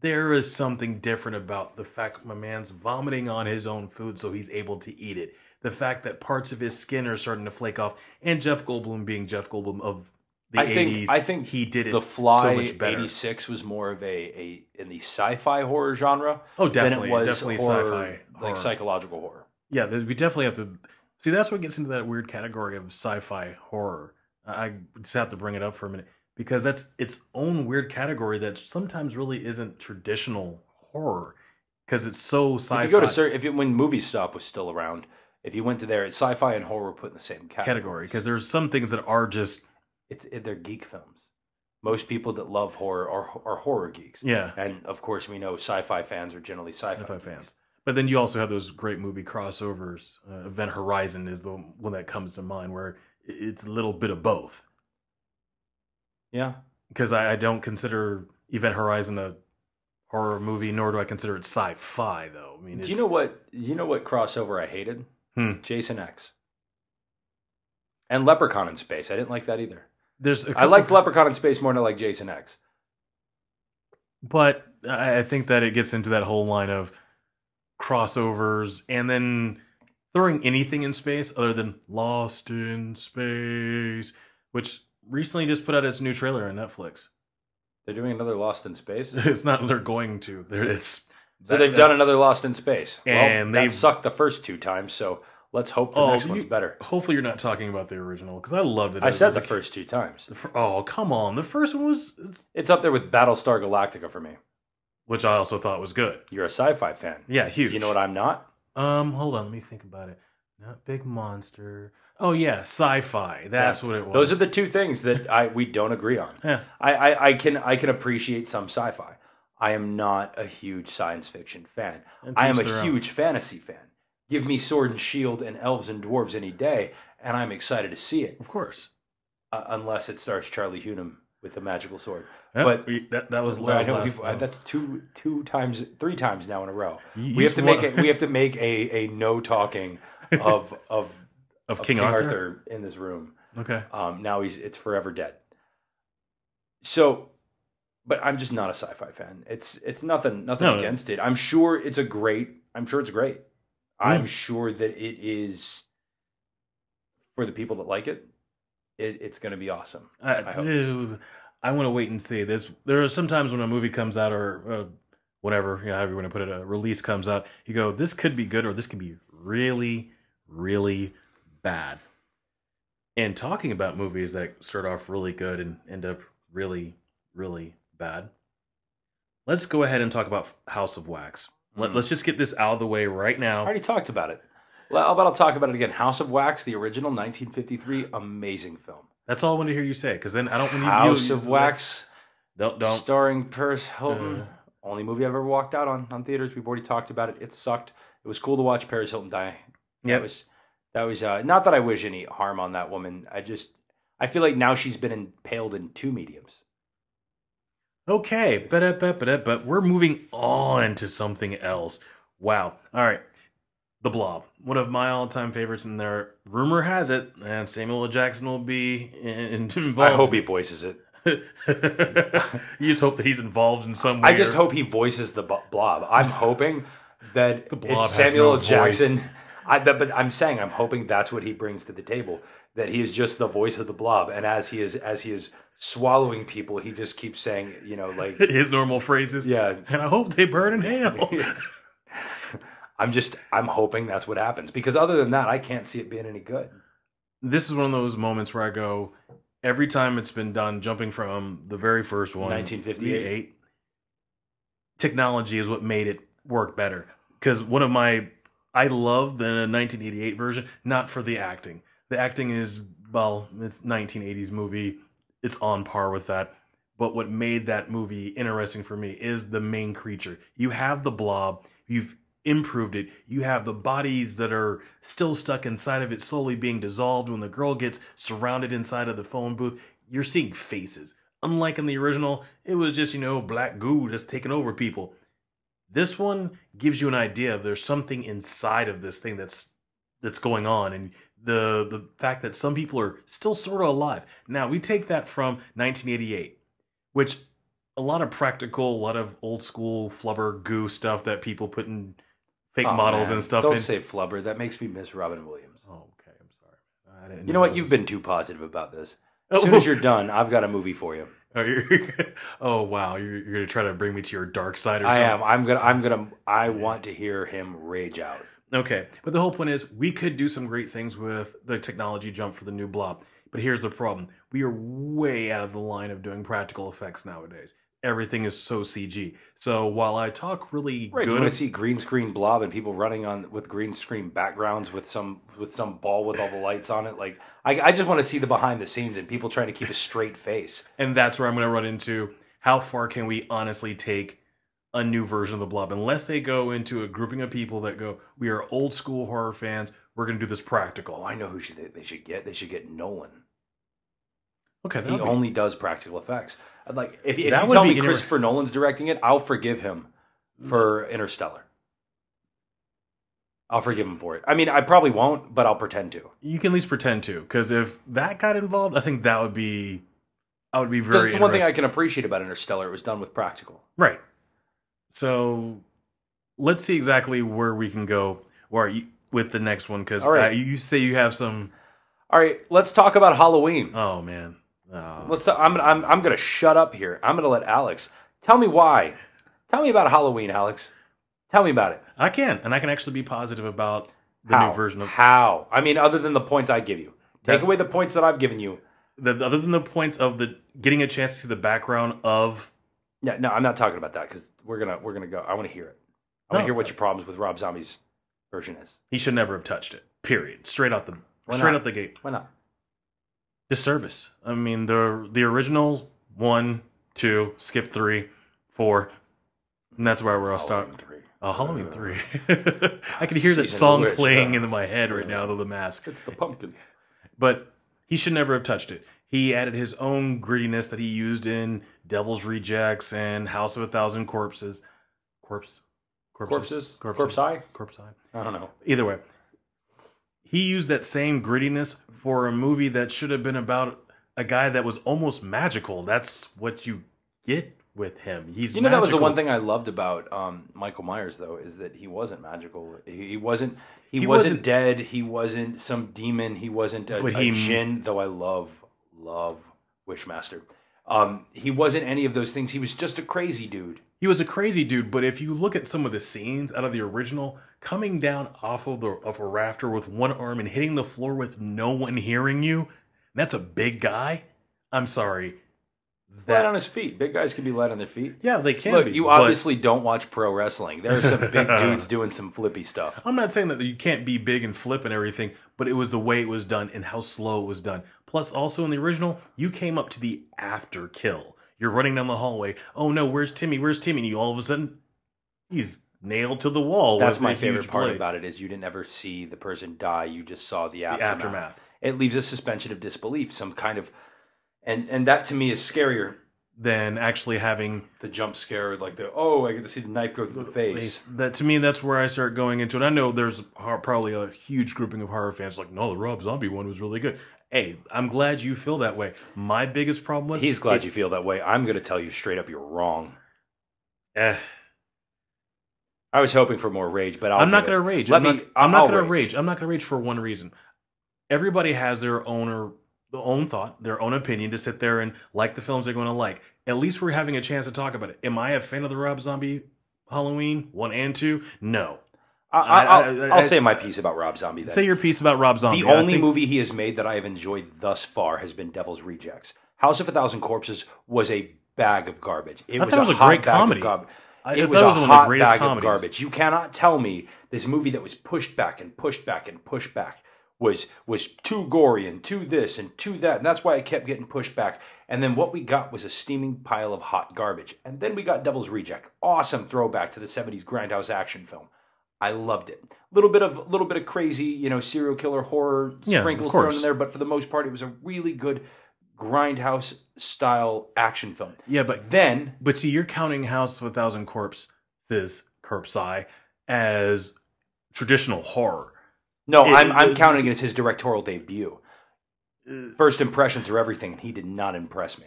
there is something different about the fact my man's vomiting on his own food so he's able to eat it. The fact that parts of his skin are starting to flake off, and Jeff Goldblum being Jeff Goldblum of the I think- I think he did it The Fly so much better. '86 was more of a, a in the sci-fi horror genre Oh, than definitely, it was definitely horror, sci-fi, horror. like psychological horror. Yeah, we definitely have to see. That's what gets into that weird category of sci-fi horror. I just have to bring it up for a minute because that's its own weird category that sometimes really isn't traditional horror because it's so sci-fi If you go to cer- if you, when Movie Stop was still around, if you went to there, sci-fi and horror were put in the same category. category because there's some things that are just it's it, they're geek films. Most people that love horror are are horror geeks, yeah and of course we know sci-fi fans are generally sci-fi, sci-fi fans. But then you also have those great movie crossovers. Uh, Event Horizon is the one that comes to mind, where it's a little bit of both. Yeah, Because I, I don't consider Event Horizon a horror movie, nor do I consider it sci-fi. Though I mean, Do you know what? You know what crossover I hated? Hmm. Jason X. And Leprechaun in Space. I didn't like that either. there's I liked Leprechaun in Space more than I like Jason X. but I think that it gets into that whole line of crossovers, and then throwing anything in space other than Lost in Space, which recently just put out its new trailer on Netflix. They're doing another Lost in Space. [laughs] It's not they're going to. There it's they've done another Lost in Space. And well, they've- sucked the first two times, so let's hope the Oh, next you- one's better. Hopefully, you're not talking about the original because I loved it. I said the first two times. The Oh come on! The first one was, It's up there with Battlestar Galactica for me. Which I also thought was good. You're a sci-fi fan. Yeah, huge. You know what I'm not? Um, hold on, let me think about it. Not big monster. Oh yeah, sci-fi. That's what it was. Those are the two things that I we don't agree on. Yeah. I, I, I can I can appreciate some sci-fi. I am not a huge science fiction fan. I am a their own. huge fantasy fan. Give me sword and shield and elves and dwarves any day, and I'm excited to see it. Of course. Uh, unless it stars Charlie Hunnam with the magical sword. Yep, But- we- that that was, last, people- was- that's two two times three times now in a row. you- We have to make a, we have to make a, a no talking of [laughs] of, of of King, Arthur. in this room. Okay. Um, now he's it's forever dead. So but I'm just not a sci-fi fan. It's it's nothing nothing No, no. against it. I'm sure it's a great. I'm sure it's great. I'm sure that it is for the people that like it. It it's going to be awesome. I, I hope. I want to wait and see. This there are sometimes when a movie comes out or uh, whatever, you know, however you want to put it, a release comes out, you go, this could be good or this could be really, really bad. And talking about movies that start off really good and end up really, really bad, let's go ahead and talk about House of Wax. Let, Mm. let's just get this out of the way right now. I already talked about it. Well, about I'll talk about it again. House of Wax, the original 1953, amazing film. That's all I want to hear you say, because then I don't want you House you- of Wax, Don't don't. starring Paris Hilton. Uh. Only movie I've ever walked out on on theaters. We've already talked about it. It sucked. It was cool to watch Paris Hilton die. Yeah, Yep. was that was uh, not that I wish any harm on that woman. I just I feel like now she's been impaled in two mediums. Okay, but but but but we're moving on to something else. Wow. All right. The Blob, one of my all-time favorites, and there rumor has it, and Samuel L. Jackson will be in, involved. I hope he voices it. [laughs] you just hope that he's involved in some way. I just or- hope he voices the blob. I'm [laughs] hoping that The Blob it's Samuel no Jackson. [laughs] I, but, but I'm saying I'm hoping that's what he brings to the table. That he is just the voice of the blob, and as he is as he is swallowing people, he just keeps saying, you know, like his normal phrases. yeah. And I hope they burn in hell. I'm just I'm hoping that's what happens because other than that, I can't see it being any good. this is one of those moments where I go, every time it's been done, jumping from the very first one, 1958. technology is what made it work better. Because one of my, I love the 1988 version, not for the acting. The acting is, well, it's 1980s movie. It's on par with that. But what made that movie interesting for me is the main creature. You have the blob, you've improved it. You have the bodies that are still stuck inside of it, slowly being dissolved. When the girl gets surrounded inside of the phone booth, you're seeing faces. Unlike in the original, it was just, you know, black goo just taking over people. This one gives you an idea of there's something inside of this thing that's that's going on and the the fact that some people are still sort of alive. Now, we take that from 1988, which a lot of practical, a lot of old school flubber goo stuff that people put in fake Oh, models man, and stuff Don't in. say flubber. That makes me miss Robin Williams. Oh, okay, I'm sorry. I didn't You know what? You've was- been too positive about this. [laughs] Oh. As soon as you're done, I've got a movie for you. Oh, you're, [laughs] oh wow, you're, you're gonna try to bring me to your dark side or I something. am. I'm gonna. I'm gonna. I want to hear him rage out. Okay, but the whole point is we could do some great things with the technology jump for the new blob. But here's the problem: we are way out of the line of doing practical effects nowadays. Everything is so CG. So while I talk really Right. You good, want to see green screen blob and people running on with green screen backgrounds with some with some ball with all the lights on it. Like I, I just want to see the behind the scenes and people trying to keep a straight face. and that's where I'm going to run into how far can we honestly take a new version of the blob? Unless they go into a grouping of people that go, we are old school horror fans. We're going to do this practical. Oh, I know who should they, they should get. They should get Nolan. Okay, He be- only does practical effects. Like if, if That you tell me inter- Christopher Nolan's directing it, I'll forgive him for Interstellar. I'll forgive him for it. I mean, I probably won't, but I'll pretend to. you can at least pretend to, because if that got involved, I think that would be, I would be very. it's one thing I can appreciate about Interstellar. It was done with practical. Right. So let's see exactly where we can go or with the next one because right. uh, you say you have some. All right, let's talk about Halloween. Oh man. Oh. Let's. I'm. I'm. I'm going to shut up here. I'm going to let Alex tell me why. Tell me about Halloween, Alex. Tell me about it. I can, and I can actually be positive about the How? new version of how? I mean, other than the points I give you, take That's- away the points that I've given you. the, other than the points of the getting a chance to see the background of. No, no, I'm not talking about that because we're gonna we're gonna go. I want to hear it. I want to No. hear what uh, your problems with Rob Zombie's version is. He should never have touched it. Period. Straight out the Why straight not? out the gate. Why not? Disservice. I mean the the original one, two, skip three, four, and that's where we're all start. Halloween three. Oh, Halloween three. [laughs] I can hear that Season of the song Witch, playing uh, into my head right now, though the mask. It's the pumpkin. But he should never have touched it. He added his own grittiness that he used in Devil's Rejects and House of a Thousand Corpses. Corpse? Corpses. Corpse Eye. Corpse Eye. I don't know. Either way, he used that same grittiness for a movie that should have been about a guy that was almost magical. That's what you get with him. He's You know that was the one thing I loved about um, Michael Myers, though, is that he wasn't magical. He, he wasn't. He, He wasn't, wasn't- dead. He wasn't some demon. He wasn't a, But a jinn. Though I love love Wishmaster. Um, he wasn't any of those things. He was just a crazy dude. He was a crazy dude, but if you look at some of the scenes out of the original, coming down off of the of a rafter with one arm and hitting the floor with no one hearing you, that's a big guy. I'm sorry. Light That on his feet. Big guys can be light on their feet. yeah, they can Look, be. you obviously don't watch pro wrestling. There are some big [laughs] dudes doing some flippy stuff. I'm not saying that you can't be big and flip and everything, but it was the way it was done and how slow it was done. Plus, also in the original, you came up to the after kill. You're running down the hallway. Oh no, where's Timmy? Where's Timmy? And you all of a sudden, he's nailed to the wall. That's my favorite part blade. about it is you didn't ever see the person die. You just saw the aftermath. the aftermath. It leaves a suspension of disbelief, some kind of, and and that to me is scarier. Than actually having The jump scare, like the oh, I get to see the knife go through the face. That to me, that's where I start going into it. I know there's probably a huge grouping of horror fans like, no, the Rob Zombie one was really good. Hey, I'm glad you feel that way. My biggest problem was He's glad it- you feel that way. I'm going to tell you straight up, you're wrong. Eh, I was hoping for more rage, but I'll I'm not going to rage. Let I'm me. not, I'm not going to rage. I'm not going to rage for one reason. Everybody has their own or their own thought, their own opinion to sit there and like the films they're going to like. At least we're having a chance to talk about it. Am I a fan of the Rob Zombie Halloween one and two? No. I, will say my piece about Rob Zombie. Then. Say your piece about Rob Zombie. the only think- movie he has made that I have enjoyed thus far has been Devil's Rejects. House of a Thousand Corpses was a bag of garbage. It was it was a hot great bag of comedy. I- it was a was the hot bag comedies. of garbage. You cannot tell me this movie that was pushed back and pushed back and pushed back was was too gory and too this and too that, and that's why it kept getting pushed back. And then what we got was a steaming pile of hot garbage. And then we got Devil's Reject, awesome throwback to the '70s grindhouse action film. I loved it. A little bit of a little bit of crazy, you know, serial killer horror Yeah, sprinkles thrown in there, but for the most part, it was a really good grindhouse style action film. Yeah, but Then But see, you're counting House of a Thousand Corpses, Corpse Eye, as traditional horror. no, It- I'm I'm it- counting it as his directorial debut. First impressions are everything, and he did not impress me.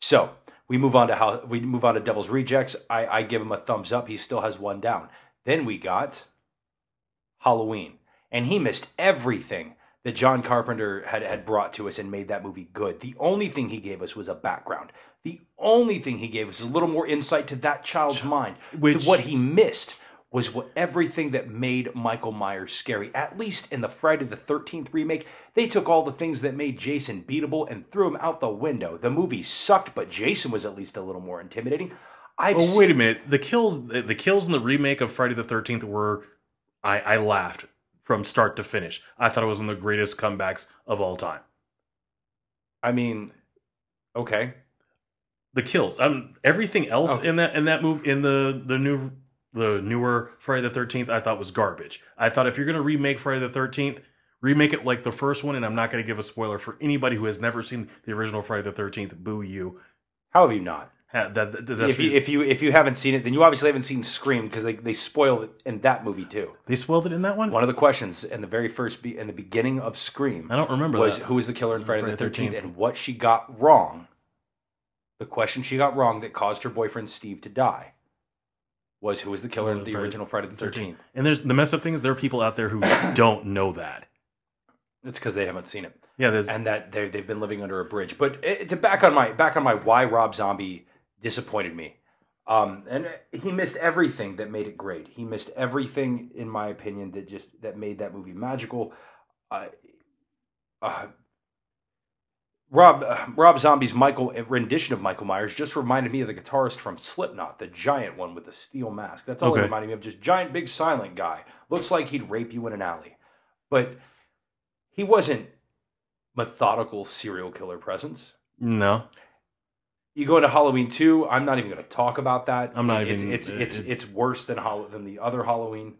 So we move on to how we move on to Devil's Rejects. I, I give him a thumbs up. He still has one down. Then we got Halloween, and he missed everything that John Carpenter had had brought to us and made that movie good. The only thing he gave us was a background. The only thing he gave us is a little more insight to that child's mind. which- what he missed was what everything that made Michael Myers scary. At least in the Friday the 13th remake, they took all the things that made Jason beatable and threw him out the window. The movie sucked, but Jason was at least a little more intimidating. I've Oh wait a minute! The kills, the, the kills in the remake of Friday the Thirteenth were, I, I laughed from start to finish. I thought it was one of the greatest comebacks of all time. I mean, okay. The kills, um, everything else Okay. in that in that move in the the new the newer Friday the Thirteenth, I thought was garbage. I thought if you're gonna remake Friday the Thirteenth, remake it like the first one. And I'm not gonna give a spoiler for anybody who has never seen the original Friday the Thirteenth. Boo you! How have you not? Ha- That, If you, if you if you haven't seen it, then you obviously haven't seen Scream because they they spoiled it in that movie too. they spoiled it in that one. One of the questions in the very first be, in the beginning of Scream I don't remember was that. who was the killer in Friday, Friday the Thirteenth and what she got wrong. The question she got wrong that caused her boyfriend Steve to die was who was the killer in the original Friday the Thirteenth. And there's the messed up thing is there are people out there who [coughs] don't know that. It's because they haven't seen it. Yeah, there's and that they they've been living under a bridge. But it, to back on my back on my why Rob Zombie disappointed me. Um, and he missed everything that made it great. He missed everything, in my opinion, that just that made that movie magical. Uh, uh, Rob uh, Rob Zombie's Michael rendition of Michael Myers just reminded me of the guitarist from Slipknot, the giant one with the steel mask. That's all Okay. it reminded me of. Just giant, big, silent guy. Looks like he'd rape you in an alley, but he wasn't methodical serial killer presence. no. You go into Halloween two. I'm not even going to talk about that. I'm not it's, even- It's it's it's, it's- worse than Hall- than the other Halloween.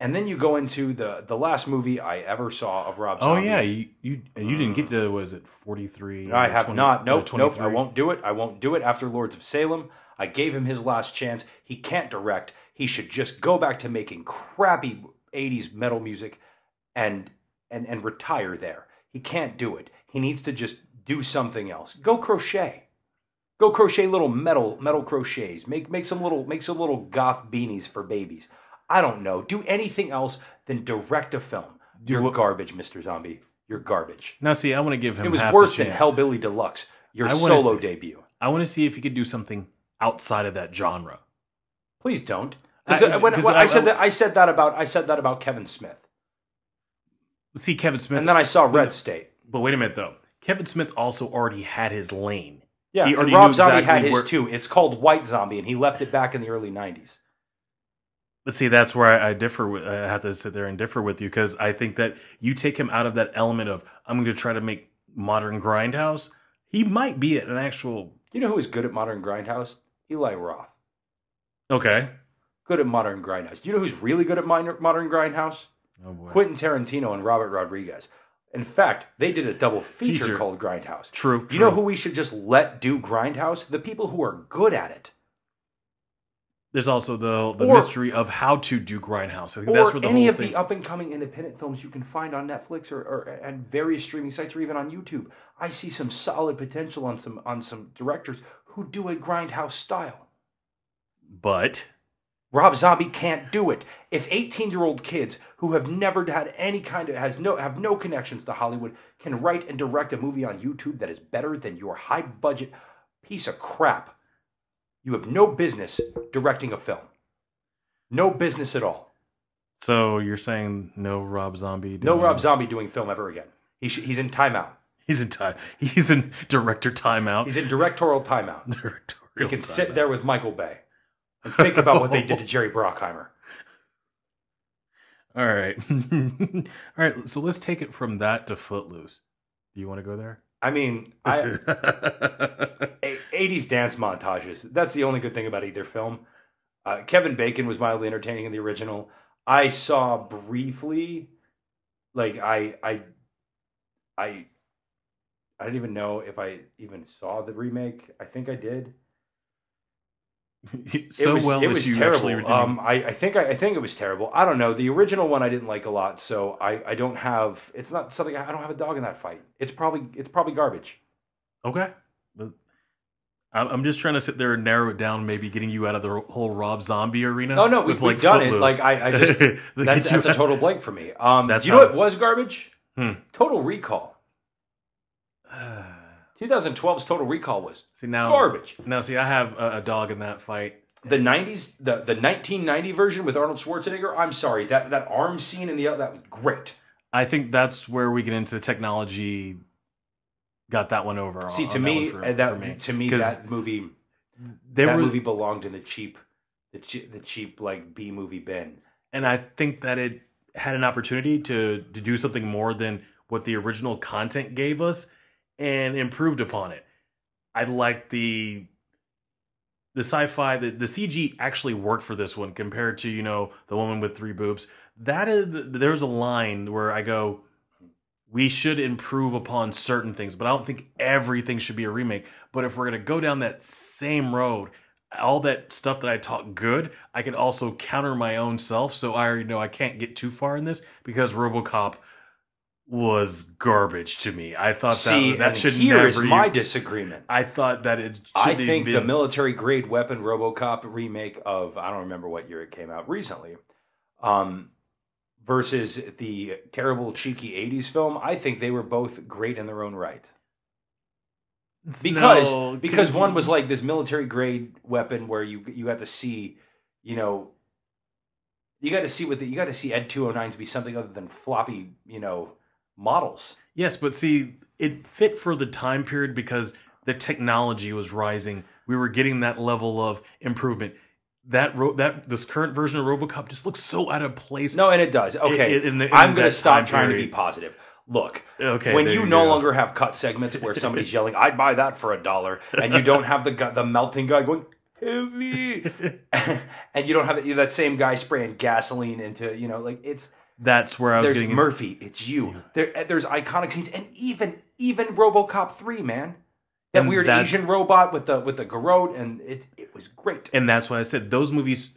And then you go into the the last movie I ever saw of Rob. Oh yeah, you you and you didn't get to was it 43? I have 20 not. Nope, nope. I won't do it. I won't do it after Lords of Salem. I gave him his last chance. He can't direct. He should just go back to making crappy '80s metal music, and and and retire there. He can't do it. He needs to just do something else. Go crochet. Go crochet little metal metal crochets. Make make some little make some little goth beanies for babies. I don't know. Do anything else than direct a film. You're what- garbage, Mr. Zombie. You're garbage. Now, see, I want to give him. It was half worse the than chance. Hellbilly Deluxe, your I wanna solo see- debut. I want to see if he could do something outside of that genre. Please don't. I- uh, when, 'cause when I- I, said I- that, I said that about I said that about Kevin Smith, See, Kevin Smith. and then I saw Red State. but wait a minute, though. Kevin Smith also already had his lane. Yeah, He and Rob Zombie exactly had his where- too. It's called White Zombie, and he left it back in the early '90s. But see, that's where I, I differ. With, I have to sit there and differ with you because I think that you take him out of that element of I'm going to try to make modern grindhouse. He might be an actual You know who is good at modern grindhouse? Eli Roth. okay. Good at modern grindhouse. You know who's really good at minor, modern grindhouse? Oh boy, Quentin Tarantino and Robert Rodriguez. In fact, they did a double feature Feature. called Grindhouse. true. You know who we should just let do Grindhouse? The people who are good at it. There's also the the Or- mystery of how to do grindhouse. I think Or that's where the any whole of thing. the up and coming independent films you can find on Netflix or, or and various streaming sites or even on YouTube. I see some solid potential on some on some directors who do a grindhouse style. but Rob Zombie can't do it. If 18-year-old kids who have never had any kind of has no have no connections to Hollywood can write and direct a movie on YouTube that is better than your high-budget piece of crap, you have no business directing a film. No business at all. so you're saying no Rob Zombie? No Rob Zombie doing film ever again. He sh- he's in timeout. He's in time. He's in director timeout. He's in directorial timeout. [laughs] Directorial. He can sit there with Michael Bay think about what they did to [laughs] Jerry Bruckheimer. All right. [laughs] All right. So let's take it from that to Footloose. Do you want to go there? I mean, I [laughs] a- 80s dance montages. That's the only good thing about either film. Uh, Kevin Bacon was mildly entertaining in the original. I saw briefly, like I I I I don't even know if I even saw the remake. I think I did. [laughs] so it was, well it was you terrible. Um, I, I think I, I think it was terrible. I don't know. The original one I didn't like a lot, so I, I don't have. It's not something I don't have a dog in that fight. It's probably it's probably garbage. okay. I'm just trying to sit there and narrow it down, maybe getting you out of the whole Rob Zombie arena. Oh no, we, with, we've done it. Like I, I just [laughs] that's, that's a total blank for me. Um, That's do you know what was garbage? Hmm. Total Recall. [sighs] 2012's Total Recall was see now, garbage. now see, I have a, a dog in that fight. The 90s, the, the 1990 version with Arnold Schwarzenegger. I'm sorry, that that arm scene in the that was great. I think that's where we get into technology. Got that one over. See, on to that me, for- uh, that for me. to me that movie that were, movie belonged in the cheap, the cheap, the cheap like B movie bin. and I think that it had an opportunity to to do something more than what the original content gave us, and improved upon it. I like the the sci-fi, the, the CG actually worked for this one compared to you know the woman with three boobs. That is, there's a line where I go, we should improve upon certain things, but I don't think everything should be a remake. But if we're gonna go down that same road, all that stuff that I talk good, I can also counter my own self. So I already know I can't get too far in this because RoboCop was garbage to me. I thought See, that that should here is my disagreement. I thought that it. I think been, the military grade weapon RoboCop remake of I don't remember what year it came out recently, um, versus the terrible cheeky '80s film. I think they were both great in their own right because No, because 'cause one was like this military grade weapon where you you got to see, you know. You got to see what the, you got to see Ed 209s be something other than floppy, you know, models. Yes, but see, it fit for the time period because the technology was rising. We were getting that level of improvement. That ro- that this current version of RoboCop just looks so out of place. No, and it does. Okay, in- in the- in I'm going to stop trying to be positive. Look, Okay, when you you no longer have cut segments where somebody's [laughs] yelling, "I'd buy that for a dollar," and you don't have the gu- the melting guy going heavy, [laughs] [laughs] and you don't have that same guy spraying gasoline into you know like it's That's where I was there's getting into. Murphy, it's you. There, eh, there's iconic scenes, and even even RoboCop three, man, that And weird that's- Asian robot with the with the garrote, and it it was great. And that's why I said those movies.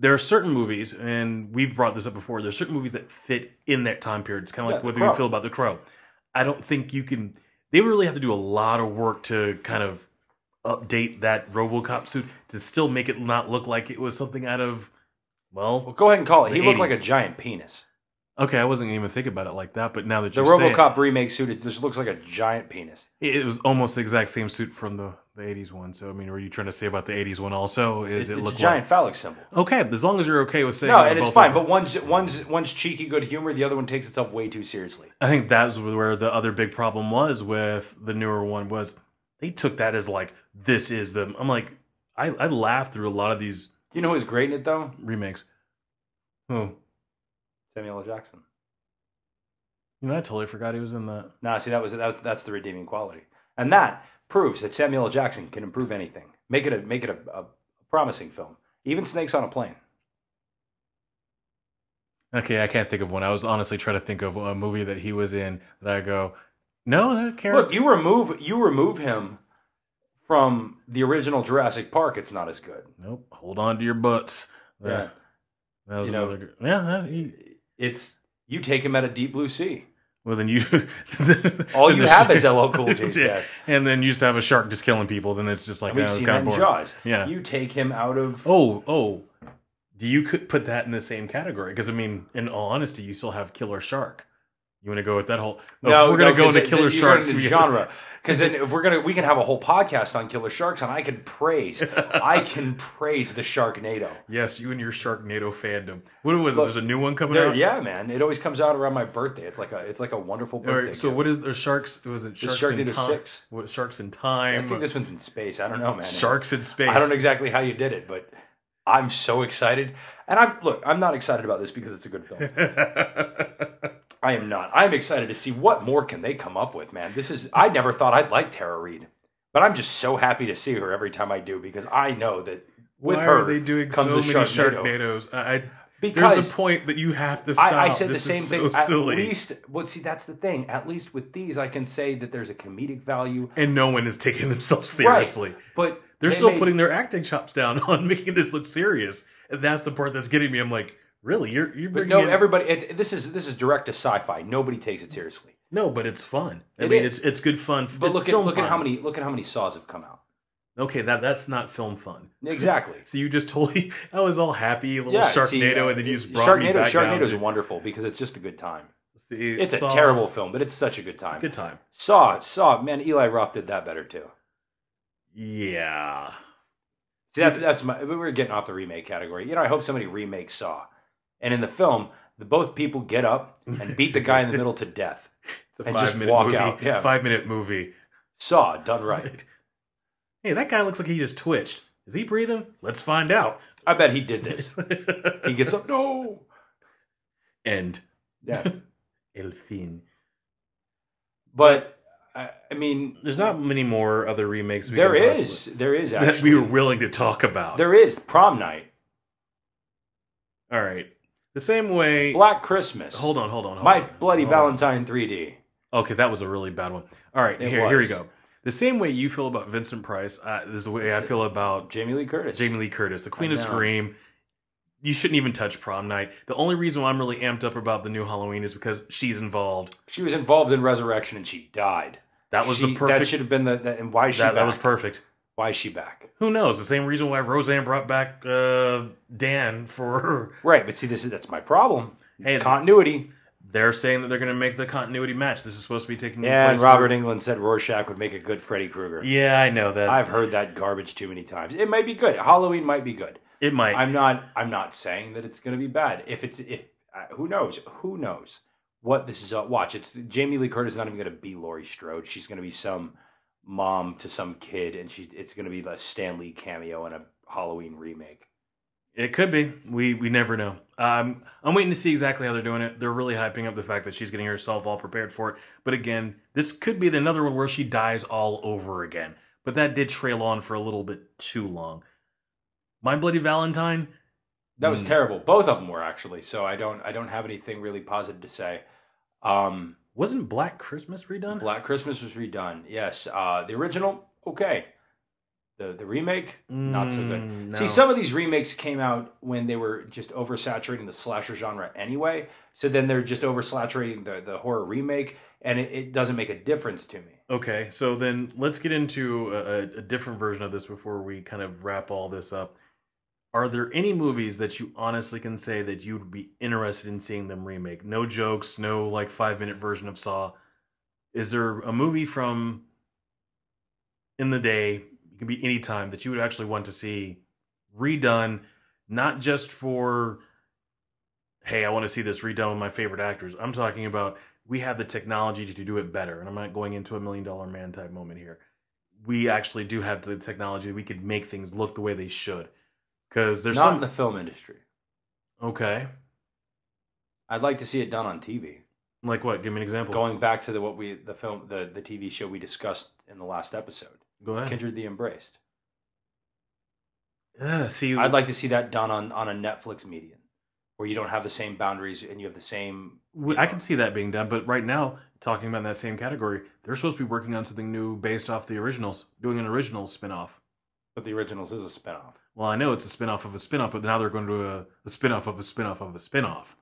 There are certain movies, and we've brought this up before. There's certain movies that fit in that time period. It's kind of Yeah, like whether you feel about The Crow. I don't think you can. They would really have to do a lot of work to kind of update that RoboCop suit to still make it not look like it was something out of Well, well. go ahead and call it. He The looked like a 80s. giant penis. Okay, I wasn't even thinking about it like that, but now that The you say it, RoboCop remake suit, it just looks like a giant penis. it was almost the exact same suit from the, the '80s one. So I mean, were you trying to say about the '80s one also? Is It's, it it's look a giant phallic symbol. like okay? As long as you're okay with saying No, that and it's both fine. of But one's one's one's cheeky, good humor. The other one takes itself way too seriously. I think that was where the other big problem was with the newer one was they took that as like this is the I'm like, I I laughed through a lot of these You know who's great in it though? remakes. Oh, Samuel L. Jackson. you know, I totally forgot he was in that. No, see that was that's that's the redeeming quality, and that proves that Samuel L. Jackson can improve anything. Make it a make it a, a promising film. Even Snakes on a Plane. Okay, I can't think of one. I was honestly trying to think of a movie that he was in that I go, no, that character. Look, you remove you remove him from the original Jurassic Park, it's not as good. Nope. Hold on to your butts. Yeah. That, was You know- another. good- Yeah. that- he- It's you take him at a deep blue sea. well, then you. [laughs] All you have is LL [laughs] Cool J's Yeah. And then you just have a shark just killing people. Then it's just like And we've seen that in. Jaws. Yeah. You take him out of Oh, oh. Do you could put that in the same category? Because I mean, in all honesty, you still have Killer Shark. You want to go with that whole? no, if we're gonna no, go 'cause into it- Killer Sharks. into genre. [laughs] Because then if we're gonna, we can have a whole podcast on killer sharks, and I can praise, I [laughs] can praise the Sharknado. yes, you and your Sharknado fandom. What was it? There's a new one coming out. yeah, man, it always comes out around my birthday. It's like a, it's like a wonderful birthday. right, so gift. what is there? Sharks? Was it Sharks in Sharknado time? six. What Sharks in I time? think this one's in space. I don't know, man. Sharks in space. I don't know exactly how you did it, but I'm so excited. And I'm look, I'm not excited about this because it's a good film. [laughs] I am not. I'm excited to see what more can they come up with, man. This is I never thought I'd like Tara Reid. But I'm just so happy to see her every time I do because I know that with Why her are they doing comes so many Sharknado. Sharknadoes? I, because there's a point that you have to stop. I, I said This the same thing. So At silly. least, well, see, that's the thing. At least with these, I can say that there's a comedic value. and no one is taking themselves seriously. But They're they still made- putting their acting chops down [laughs] on making this look serious, and that's the part that's getting me. I'm like, really? You're you're But bringing no, in- everybody. It's, this is this is direct to sci-fi. Nobody takes it seriously. no, but it's fun. I It mean, is. it's it's good fun. But It's look at film look at fun. how many look at how many saws have come out. Okay, that that's not film fun. Exactly. [laughs] So you just totally, [laughs] I was all happy, little yeah, Sharknado, see, uh, and then you just brought me Sharknado. back down Sharknado's to wonderful because it's just a good time. See, It's a terrible film, but it's such a good time. good time. Saw, Saw, man, Eli Roth did that better too. Yeah, See, that's that's my. We're getting off the remake category. You know, I hope somebody remakes Saw, and in the film, the both people get up and beat the guy in the middle to death. [laughs] it's a And five just minute walk movie. out, yeah. Five minute movie. Saw done right. Hey, that guy looks like he just twitched. Is he breathing? Let's find out. I bet he did this. [laughs] He gets up. No. End. Yeah, [laughs] El fin. but I, I mean, There's not many more other remakes. We there is there is that actually we were willing to talk about. there is prom night, All right. The same way. Black Christmas. Hold on, hold on. Hold My on. Bloody Hold on. Valentine 3D. Okay, that was a really bad one. All right, It here, here we go. The same way you feel about Vincent Price, uh, this is the way I feel about Jamie Lee Curtis. Jamie Lee Curtis, the Queen of. Scream. You shouldn't even touch prom night. The only reason why I'm really amped up about the new Halloween is because she's involved. She was involved in Resurrection and she died. That was She- the perfect. That should have been the. the and why is she that was perfect. Why is she back? Who knows? The same reason why Roseanne brought back uh, Dan for. [laughs] Right, but see, this is that's my problem. Hey, Continuity. they're saying that they're going to make the continuity match. This is supposed to be taking Yeah, place and Robert for- Englund said Rorschach would make a good Freddy Krueger. Yeah, I know that. I've heard that garbage too many times. It might be good. Halloween might be good. it might. I'm not. I'm not saying that it's going to be bad. If it's if uh, who knows who knows what this is. Uh, watch. It's Jamie Lee Curtis is not even going to be Laurie Strode. She's going to be some mom to some kid, and she it's going to be the Stan Lee cameo in a Halloween remake. It could be. We we never know. Um, I'm waiting to see exactly how they're doing it. They're really hyping up the fact that she's getting herself all prepared for it. But again, this could be another one where she dies all over again. But that did trail on for a little bit too long. My Bloody Valentine. That was Mm. terrible. Both of them were actually. So I don't. I don't have anything really positive to say. Um, Wasn't Black Christmas redone? Black Christmas was redone. Yes. Uh, the original, okay. The the remake, not so good. Mm, See, some of these remakes came out when they were just oversaturating the slasher genre anyway. So then they're just oversaturating the, the horror remake, and it, it doesn't make a difference to me. Okay, so then let's get into a, a- a different version of this before we kind of wrap all this up. Are there any movies that you honestly can say that you would be interested in seeing them remake? No jokes, no like five minute version of Saw. Is there a movie from in the day, it can be any time, that you would actually want to see redone, not just for, hey, I want to see this redone with my favorite actors. I'm talking about we have the technology to do it better. And I'm not going into a million dollar man type moment here. We actually do have the technology. We could make things look the way they should. Because there's not some. in the film industry. okay. I'd like to see it done on TV. Like what? Give me an example. Going back to the what we the film the the TV show we discussed in the last episode, Go ahead. Kindred the Embraced. Yeah, see, I'd like to see that done on on a Netflix medium, where you don't have the same boundaries and you have the same. I can see that being done, but right now, talking about that same category, they're supposed to be working on something new based off the originals, doing an original spin-off. But the originals is a spinoff. Well, I know it's a spin-off of a spin-off, but now they're going to do a, a spin-off of a spin-off of a spin-off.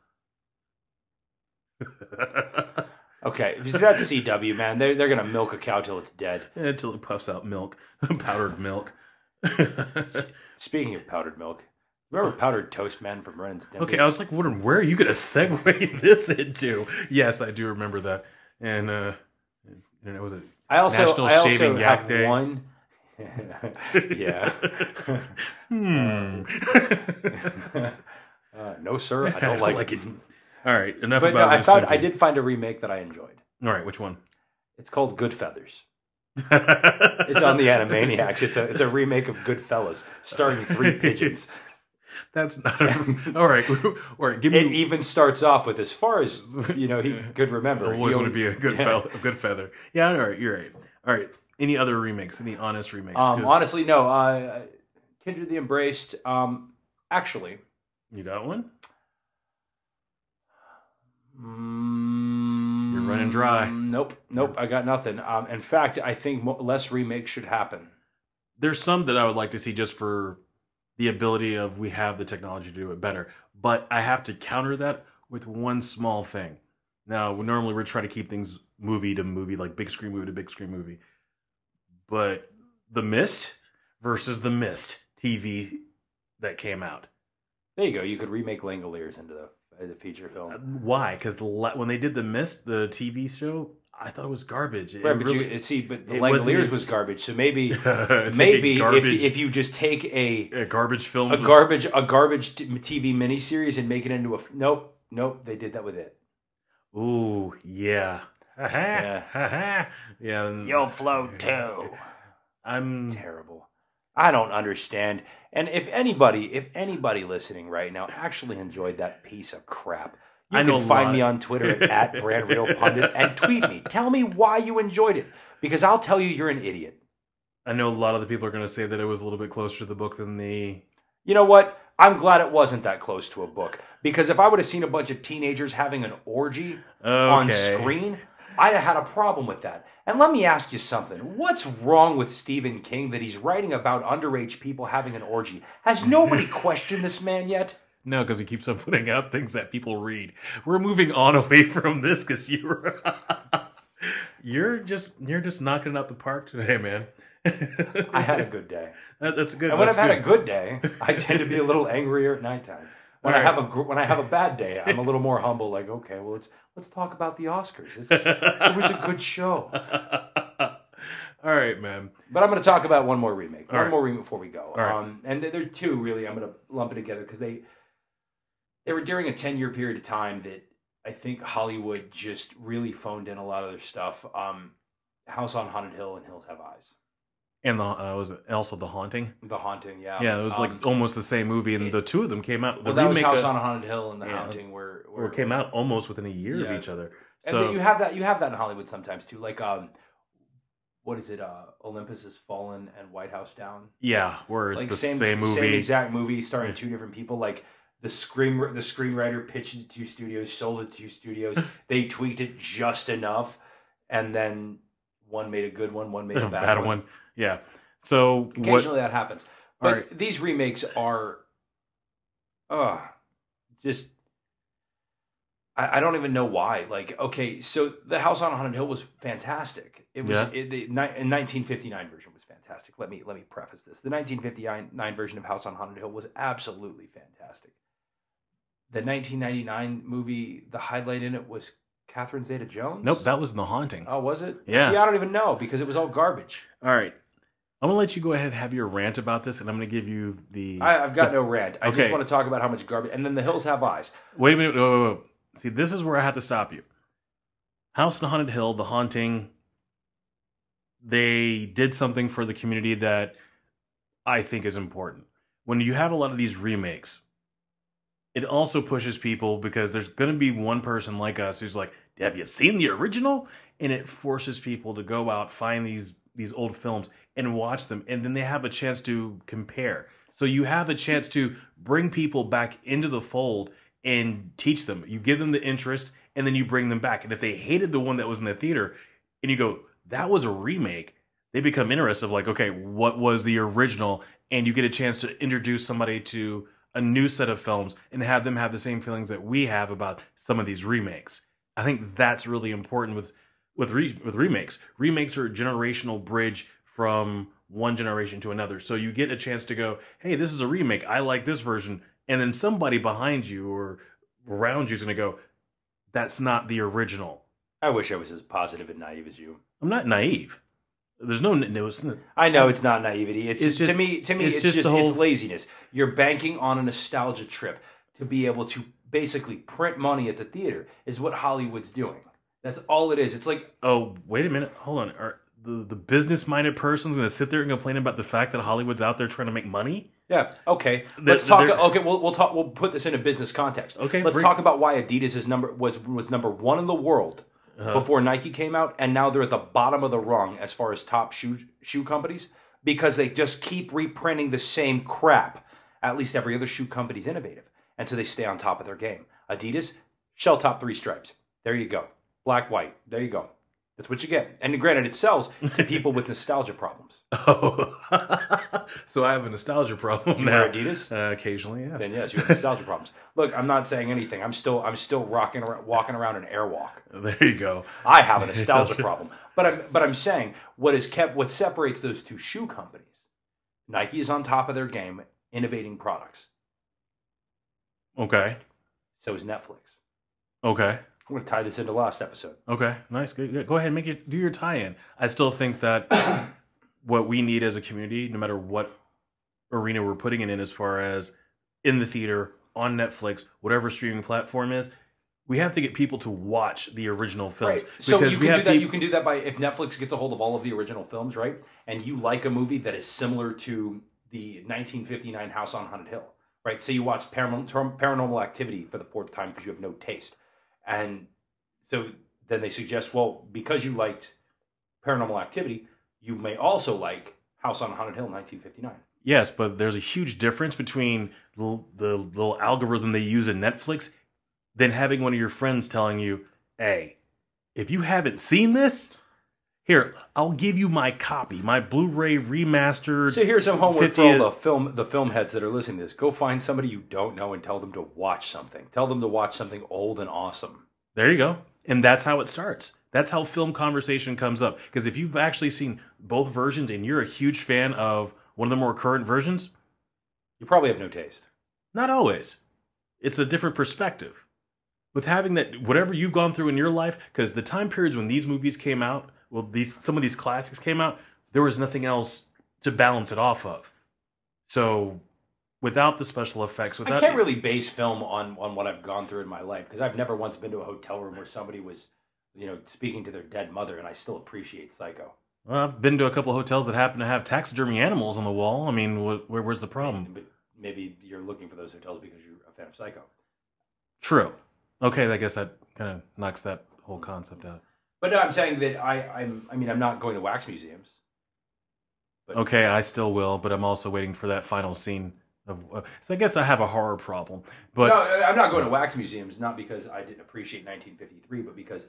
[laughs] Okay, because that's CW, man. They're they're gonna milk a cow till it's dead. Until it puffs out milk, [laughs] powdered milk. [laughs] Speaking of powdered milk, remember powdered toast, man, from Ren and Stimpy? okay, I was like wondering where are you going to segue this into? Yes, I do remember that, and uh, and it was it I also National I also Shaving Yak have Day. one. [laughs] yeah. [laughs] hmm. uh, no, sir, I don't [laughs] like, it. All right, enough But no. I found. I did find a remake that I enjoyed. All right, which one? It's called Goodfeathers. it's on the Animaniacs. It's a it's a remake of Goodfellas, starring three pigeons. That's not a, all right. All right, give me. It even starts off with, as far as you know, he could remember. always want to be a good yeah. fel- a good feather. Yeah, all right, you're right. All right, any other remakes? Any honest remakes? Um, 'Cause honestly, no. Uh, Kindred the Embraced. Um, actually, you got one. mm, You're running dry. Nope, nope. I got nothing. Um, in fact, I think mo- less remakes should happen. There's some that I would like to see just for the ability of we have the technology to do it better. But I have to counter that with one small thing. Now, normally we're trying to keep things movie to movie, like big screen movie to big screen movie. But The Mist versus The Mist TV that came out. There you go. You could remake Langoliers into the, the feature film. Uh, Why? Because when they did The Mist, the TV show, I thought it was garbage. It right, but really- you see, but the Langoliers was garbage. So maybe, [laughs] maybe a if, if you just take a a garbage film, a garbage a garbage t- TV miniseries and make it into a nope nope they did that with it. Ooh, yeah. Uh-huh, uh-huh. Yeah. yeah. yeah. float too. I'm Terrible. I don't understand. And if anybody, if anybody listening right now actually enjoyed that piece of crap, you I can find me on Twitter at, [laughs] at Brand Reel Pundit and tweet me. Tell me why you enjoyed it, because I'll tell you you're an idiot. I know a lot of the people are going to say that it was a little bit closer to the book than the. You know what? I'm glad it wasn't that close to a book because if I would have seen a bunch of teenagers having an orgy on screen, I'd have had a problem with that. And let me ask you something. What's wrong with Stephen King that he's writing about underage people having an orgy? Has [laughs] nobody questioned this man yet? No, because he keeps on putting out things that people read. We're moving on away from this because you're [laughs] you're just you're just knocking it out the park today, man. I had a good day. [laughs] That- that's good. And when I've that's had a good day, I tend to be a little angrier at nighttime. When I right. have a gr- when I have a bad day, I'm a little more humble. Like, okay, well, let's let's talk about the Oscars. It's, it was a good show. [laughs] All right, man. But I'm going to talk about one more remake. All one right. more remake before we go. All right. Um, and there there are two really. I'm going to lump it together because they they were during a 10 year period of time that I think Hollywood just really phoned in a lot of their stuff. Um, House on Haunted Hill and Hills Have Eyes. And the uh, was it also the haunting? The Haunting, yeah. Yeah, it was like Um, almost the same movie, and the two of them came out. The well, that was remake House uh, on Haunted Hill and The yeah. Haunting, where, where came out almost within a year Yeah. of each other. And So you have that you have that in Hollywood sometimes too. Like um, what is it? Uh, Olympus Has Fallen and White House Down. yeah, where it's like the same movie. same exact movie starring Yeah. two different people. Like the screen the screenwriter pitched it to two studios, sold it to two studios. [laughs] they tweaked it just enough, and then one made a good one, one made a [laughs] bad, bad one. one. Yeah. So what? Occasionally that happens. But Alright. these remakes are, uh, just. I, I don't even know why. Like, okay, so the House on Haunted Hill was fantastic. It was Yeah. it, the ni- 1959 version was fantastic. Let me let me preface this: the 1959 version of House on Haunted Hill was absolutely fantastic. The 1999 movie, the highlight in it was Catherine Zeta-Jones. Nope, that was the haunting. Oh, was it? Yeah. See, I don't even know because it was all garbage. All right. I'm gonna let you go ahead and have your rant about this, and I'm gonna give you the. I, I've got no rant. I Okay. just want to talk about how much garbage. And then the hills have eyes. Wait a minute. Wait, wait, wait. See, this is where I have to stop you. House on Haunted Hill, The Haunting. They did something for the community that I think is important. When you have a lot of these remakes, it also pushes people because there's going to be one person like us who's like, "Have you seen the original?" And it forces people to go out find these these old films and watch them, and then they have a chance to compare. So you have a chance to bring people back into the fold and teach them. You give them the interest, and then you bring them back. And if they hated the one that was in the theater, and you go, "That was a remake," they become interested. Of like, okay, what was the original? And you get a chance to introduce somebody to a new set of films and have them have the same feelings that we have about some of these remakes. I think that's really important with with re, with remakes. Remakes are a generational bridge from one generation to another. So you get a chance to go, "Hey, this is a remake. I like this version." And then somebody behind you or around you is going to go, "That's not the original." I wish I was as positive and naive as you. I'm not naive. There's no no. it's not- I know it's not naivety. It's, It's just, to just- me. To me, it's it's, just just, the whole- it's laziness. You're banking on a nostalgia trip to be able to basically print money at the theater. Is what Hollywood's doing. That's all it is. It's like Oh, wait a minute. Hold on. Are the the business minded person's going to sit there and complain about the fact that Hollywood's out there trying to make money? Yeah. Okay. Let's talk. they're- Okay. We'll we'll talk. We'll put this in a business context. Okay, Let's bring- talk about why Adidas is number was was number one in the world Uh-huh. before Nike came out, and now they're at the bottom of the rung as far as top shoe shoe companies because they just keep reprinting the same crap. At least every other shoe company's innovative, and so they stay on top of their game. Adidas shell toe three stripes. There you go. Black white. There you go. That's what you get. And granted, it sells to [laughs] people with nostalgia problems. Oh, [laughs] so I have a nostalgia problem Do you now. wear Adidas? Uh, occasionally, yes. then yes, you have nostalgia problems. [laughs] Look, I'm not saying anything. I'm still I'm still rocking around, walking around an Airwalk. [laughs] There you go. I have a nostalgia problem, but I'm but I'm saying what is kept what separates those two shoe companies. Nike is on top of their game, innovating products. Okay. So is Netflix. Okay. I'm going to tie this into last episode. Okay. Nice. Good. good. Go ahead. And make it. Do your tie-in. I still think that [coughs] what we need as a community, no matter what arena we're putting it in, as far as in the theater, on Netflix, whatever streaming platform is, we have to get people to watch the original films. Right. So you can have do that. peop- You can do that by if Netflix gets a hold of all of the original films, right? And you like a movie that is similar to the 1959 House on Haunted Hill, right? Say you watch Paranormal, Paranormal Activity for the fourth time because you have no taste, and so then they suggest, well, because you liked Paranormal Activity, you may also like House on Haunted Hill 1959. Yes, but there's a huge difference between the, the little algorithm they use in Netflix than having one of your friends telling you, hey, if you haven't seen this, here, I'll give you my copy, my Blu ray remastered. So here's some homework for all the film the film heads that are listening to this. Go find somebody you don't know and tell them to watch something. Tell them to watch something old and awesome. There you go. And that's how it starts. That's how film conversation comes up. Because if you've actually seen both versions and you're a huge fan of one of the more current versions, You probably have no taste. Not always. It's a different perspective. With having that, whatever you've gone through in your life, because the time periods when these movies came out, well, these some of these classics came out, there was nothing else to balance it off of. So, without the special effects, without I can't really base film on on what I've gone through in my life because I've never once been to a hotel room where somebody was, you know, speaking to their dead mother, and I still appreciate Psycho. Well, I've been to a couple of hotels that happen to have taxidermy animals on the wall. I mean, wh- where, where's the problem? Maybe you're looking for those hotels because you're a fan of Psycho. True. Okay, I guess that kind of knocks that whole concept out. But no, I'm saying that I, I'm. I mean, I'm not going to wax museums. But Okay, I still will, but I'm also waiting for that final scene. Of, uh, so I guess I have a horror problem. But no, I'm not going to wax museums. Not because I didn't appreciate 1953, but because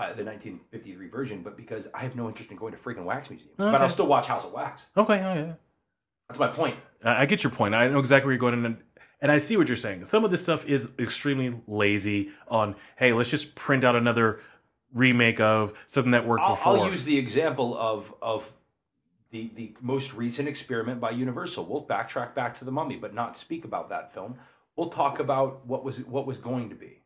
uh, the 1953 version, but because I have no interest in going to freaking wax museums. Okay. But I'll still watch House of Wax. Okay, oh, yeah. That's my point. I I get your point. I know exactly where you're going, and and I see what you're saying. Some of this stuff is extremely lazy. On hey, let's just print out another remake of something that worked I'll, before. I'll use the example of of the the most recent experiment by Universal. We'll backtrack back to the Mummy, but not speak about that film. We'll talk about what was what was going to be.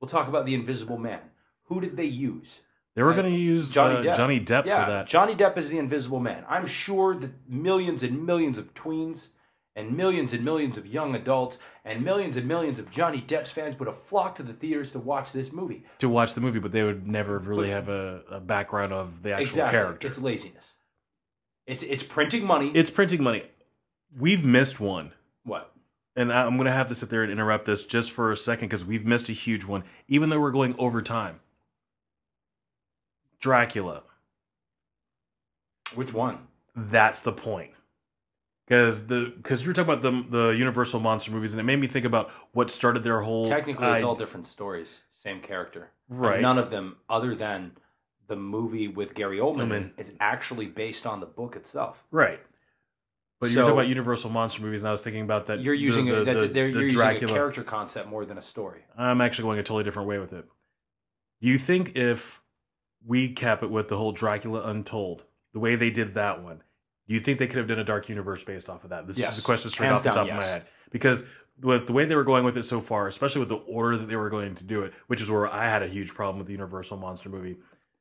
We'll talk about the Invisible Man. Who did they use? they were going to use Johnny uh, Depp. Johnny Depp yeah, for that. Johnny Depp is the Invisible Man. I'm sure that millions and millions of tweens and millions and millions of young adults and millions and millions of Johnny Depp's fans would have flocked to the theaters to watch this movie. to watch the movie, but they would never really But- have a, a background of the actual exactly. character. It's laziness. It's it's printing money. It's printing money. We've missed one. what? And I'm going to have to sit there and interrupt this just for a second because we've missed a huge one, even though we're going over time. Dracula. Which one? That's the point. Because the because you were talking about the the Universal monster movies, and it made me think about what started their whole. Technically, it's I- all different stories, same character. And right. none of them, other than the movie with Gary Oldman, Oldman. is actually based on the book itself. right. But you're So- talking about Universal monster movies, and I was thinking about that. You're using the, a, that's the- a, they're, the you're using a character concept more than a story. I'm actually going a totally different way with it. You think if we cap it with the whole Dracula Untold, the way they did that one, do you think they could have done a dark universe based off of that? This Yes. is a question straight Hands off the down, top of my head. Because with the way they were going with it so far, especially with the order that they were going to do it, which is where I had a huge problem with the Universal monster movie.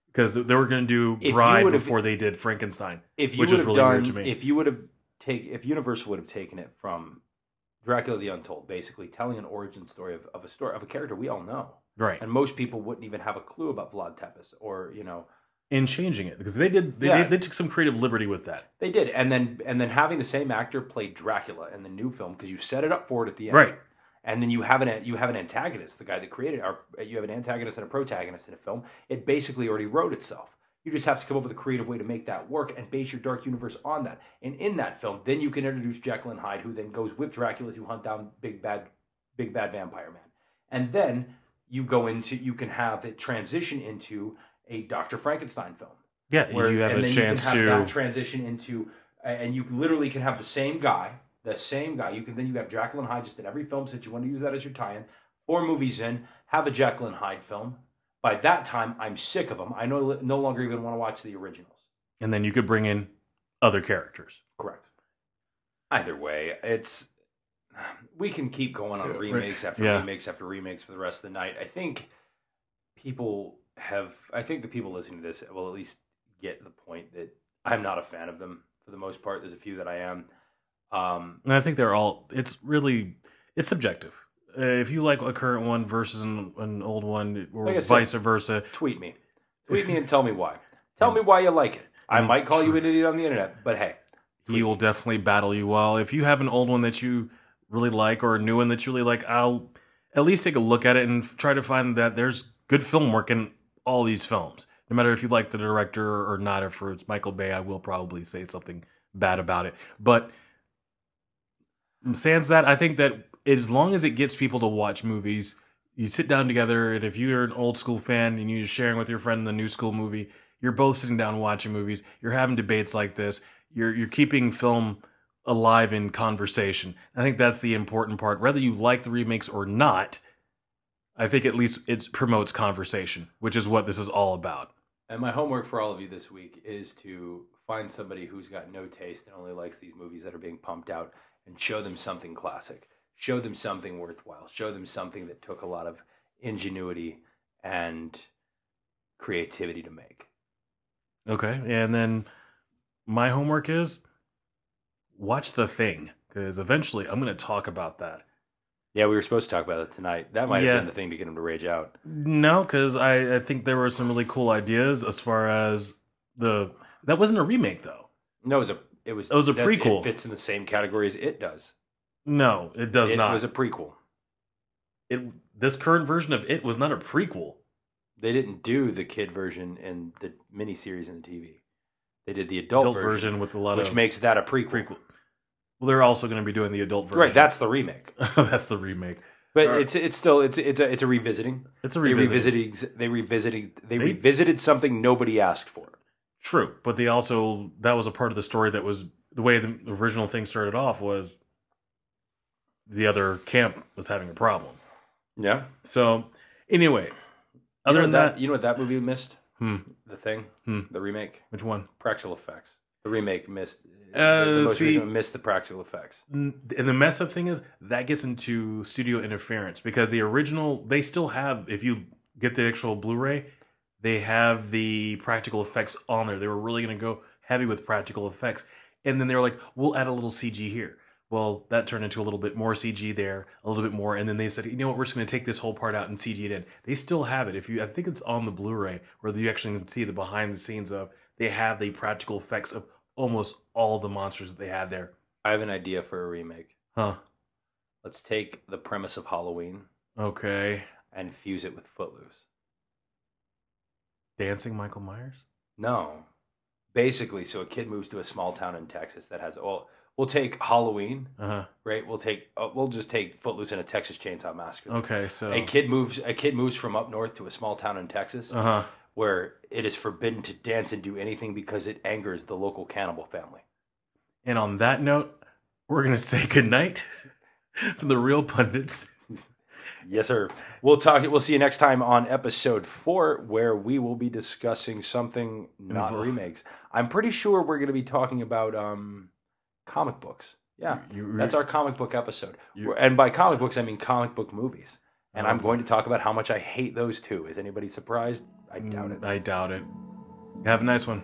Because they were going to do Bride before they did Frankenstein. If you Which would is have really weird done, to me. if you would have take, if Universal would have taken it from Dracula the Untold, basically telling an origin story of, of a story of a character we all know, Right. and most people wouldn't even have a clue about Vlad Tepes, or you know, In changing it. Because they did they, Yeah. they, they took some creative liberty with that. they did, and then and then having the same actor play Dracula in the new film because you set it up for it at the end, Right. and then you have an you have an antagonist, the guy that created, or uh, you have an antagonist and a protagonist in a film. It basically already wrote itself. You just have to come up with a creative way to make that work and base your dark universe on that. And in that film, then you can introduce Jekyll and Hyde, who then goes with Dracula to hunt down big bad, big bad vampire man. And then you go into you can have it transition into a Doctor Frankenstein film. Yeah. Where, you have and a then chance you can have to. that transition into, and you literally can have the same guy, the same guy. You can then you have and Hyde just in every film since you want to use that as your tie-in. Four movies in, have a Jekyll and Hyde film. By that time, I'm sick of them. I no, no longer even want to watch the originals. and then you could bring in other characters. Correct. Either way, it's we can keep going on remakes after Yeah. remakes after remakes for the rest of the night. I think people have. I think the people listening to this will at least get the point that I'm not a fan of them for the most part. There's a few that I am. Um, And I think they're all. It's really it's subjective. Uh, if you like a current one versus an, an old one, or Like I said- vice versa, tweet me, tweet me, and tell me why. [laughs] Tell me why you like it. I might call you an idiot on the internet, but hey, he will definitely battle you. Well, if you have an old one that you really like or a new one that you really like, I'll at least take a look at it and try to find that there's good film work in all these films. No matter if you like the director or not, if it's Michael Bay, I will probably say something bad about it. But sans that, I think that as long as it gets people to watch movies, you sit down together, and if you're an old school fan and you're sharing with your friend the new school movie, you're both sitting down watching movies. You're having debates like this. You're you're keeping film alive in conversation. I think that's the important part. Whether you like the remakes or not, I think at least it promotes conversation, which is what this is all about. And my homework for all of you this week is to find somebody who's got no taste and only likes these movies that are being pumped out and show them something classic. Show them something worthwhile. Show them something that took a lot of ingenuity and creativity to make. Okay, and then my homework is watch the thing because eventually I'm going to talk about that. Yeah, we were supposed to talk about it tonight. That might Yeah. have been the thing to get him to rage out. No, because I, I think there were some really cool ideas as far as the that wasn't a remake though. No, it was a it was It was a that- prequel. It fits in the same category as it does. No, it does it not. It was a prequel. it this current version of it was not a prequel. They didn't do the kid version in the miniseries in the TV. They did the adult, Adult version, version, with a lot which of makes that a prequel. prequel. Well, they're also going to be doing the adult version. Right, that's the remake. [laughs] that's the remake. But Or- it's it's still it's it's a it's a revisiting. It's a They revisit. revisited they revisited they, They- revisited something nobody asked for. True, but they also that was a part of the story that was the way the original thing started off was the other camp was having a problem. Yeah. So anyway, Other other than than that, that, you know what that movie missed? Hmm, The thing, Hmm. the remake, which one? practical effects. The remake missed. Uh, the, the most see- recent missed the practical effects. And the mess up thing is that gets into studio interference because the original they still have if you get the actual Blu-ray, they have the practical effects on there. They were really going to go heavy with practical effects, and then they were like, "We'll add a little CG here." Well, that turned into a little bit more CG there, a little bit more, and then they said, "You know what? We're just going to take this whole part out and CG it in." They still have it. If you, I think it's on the Blu-ray where you actually can see the behind the scenes of they have the practical effects of almost all the monsters that they had there. I have an idea for a remake. Huh. Let's take the premise of Halloween Okay. and fuse it with Footloose. Dancing Michael Myers? No. Basically, so a kid moves to a small town in Texas that has well, we'll take Halloween, Uh huh. right? We'll take uh, we'll just take Footloose and a Texas Chainsaw Massacre. Okay, so. A kid moves a kid moves from up north to a small town in Texas Uh huh. where it is forbidden to dance and do anything because it angers the local cannibal family. And on that note, we're going to say goodnight [laughs] from the Reel Pundits. Yes, sir. We'll talk. We'll see you next time on episode four, where we will be discussing something not remakes. I'm pretty sure we're going to be talking about um, comic books. Yeah, You- that's our comic book episode. You- and by comic books, I mean comic book movies. And Oh, I'm going to talk about how much I hate those two. Is anybody surprised? I doubt mm, it. I doubt it. Have a nice one.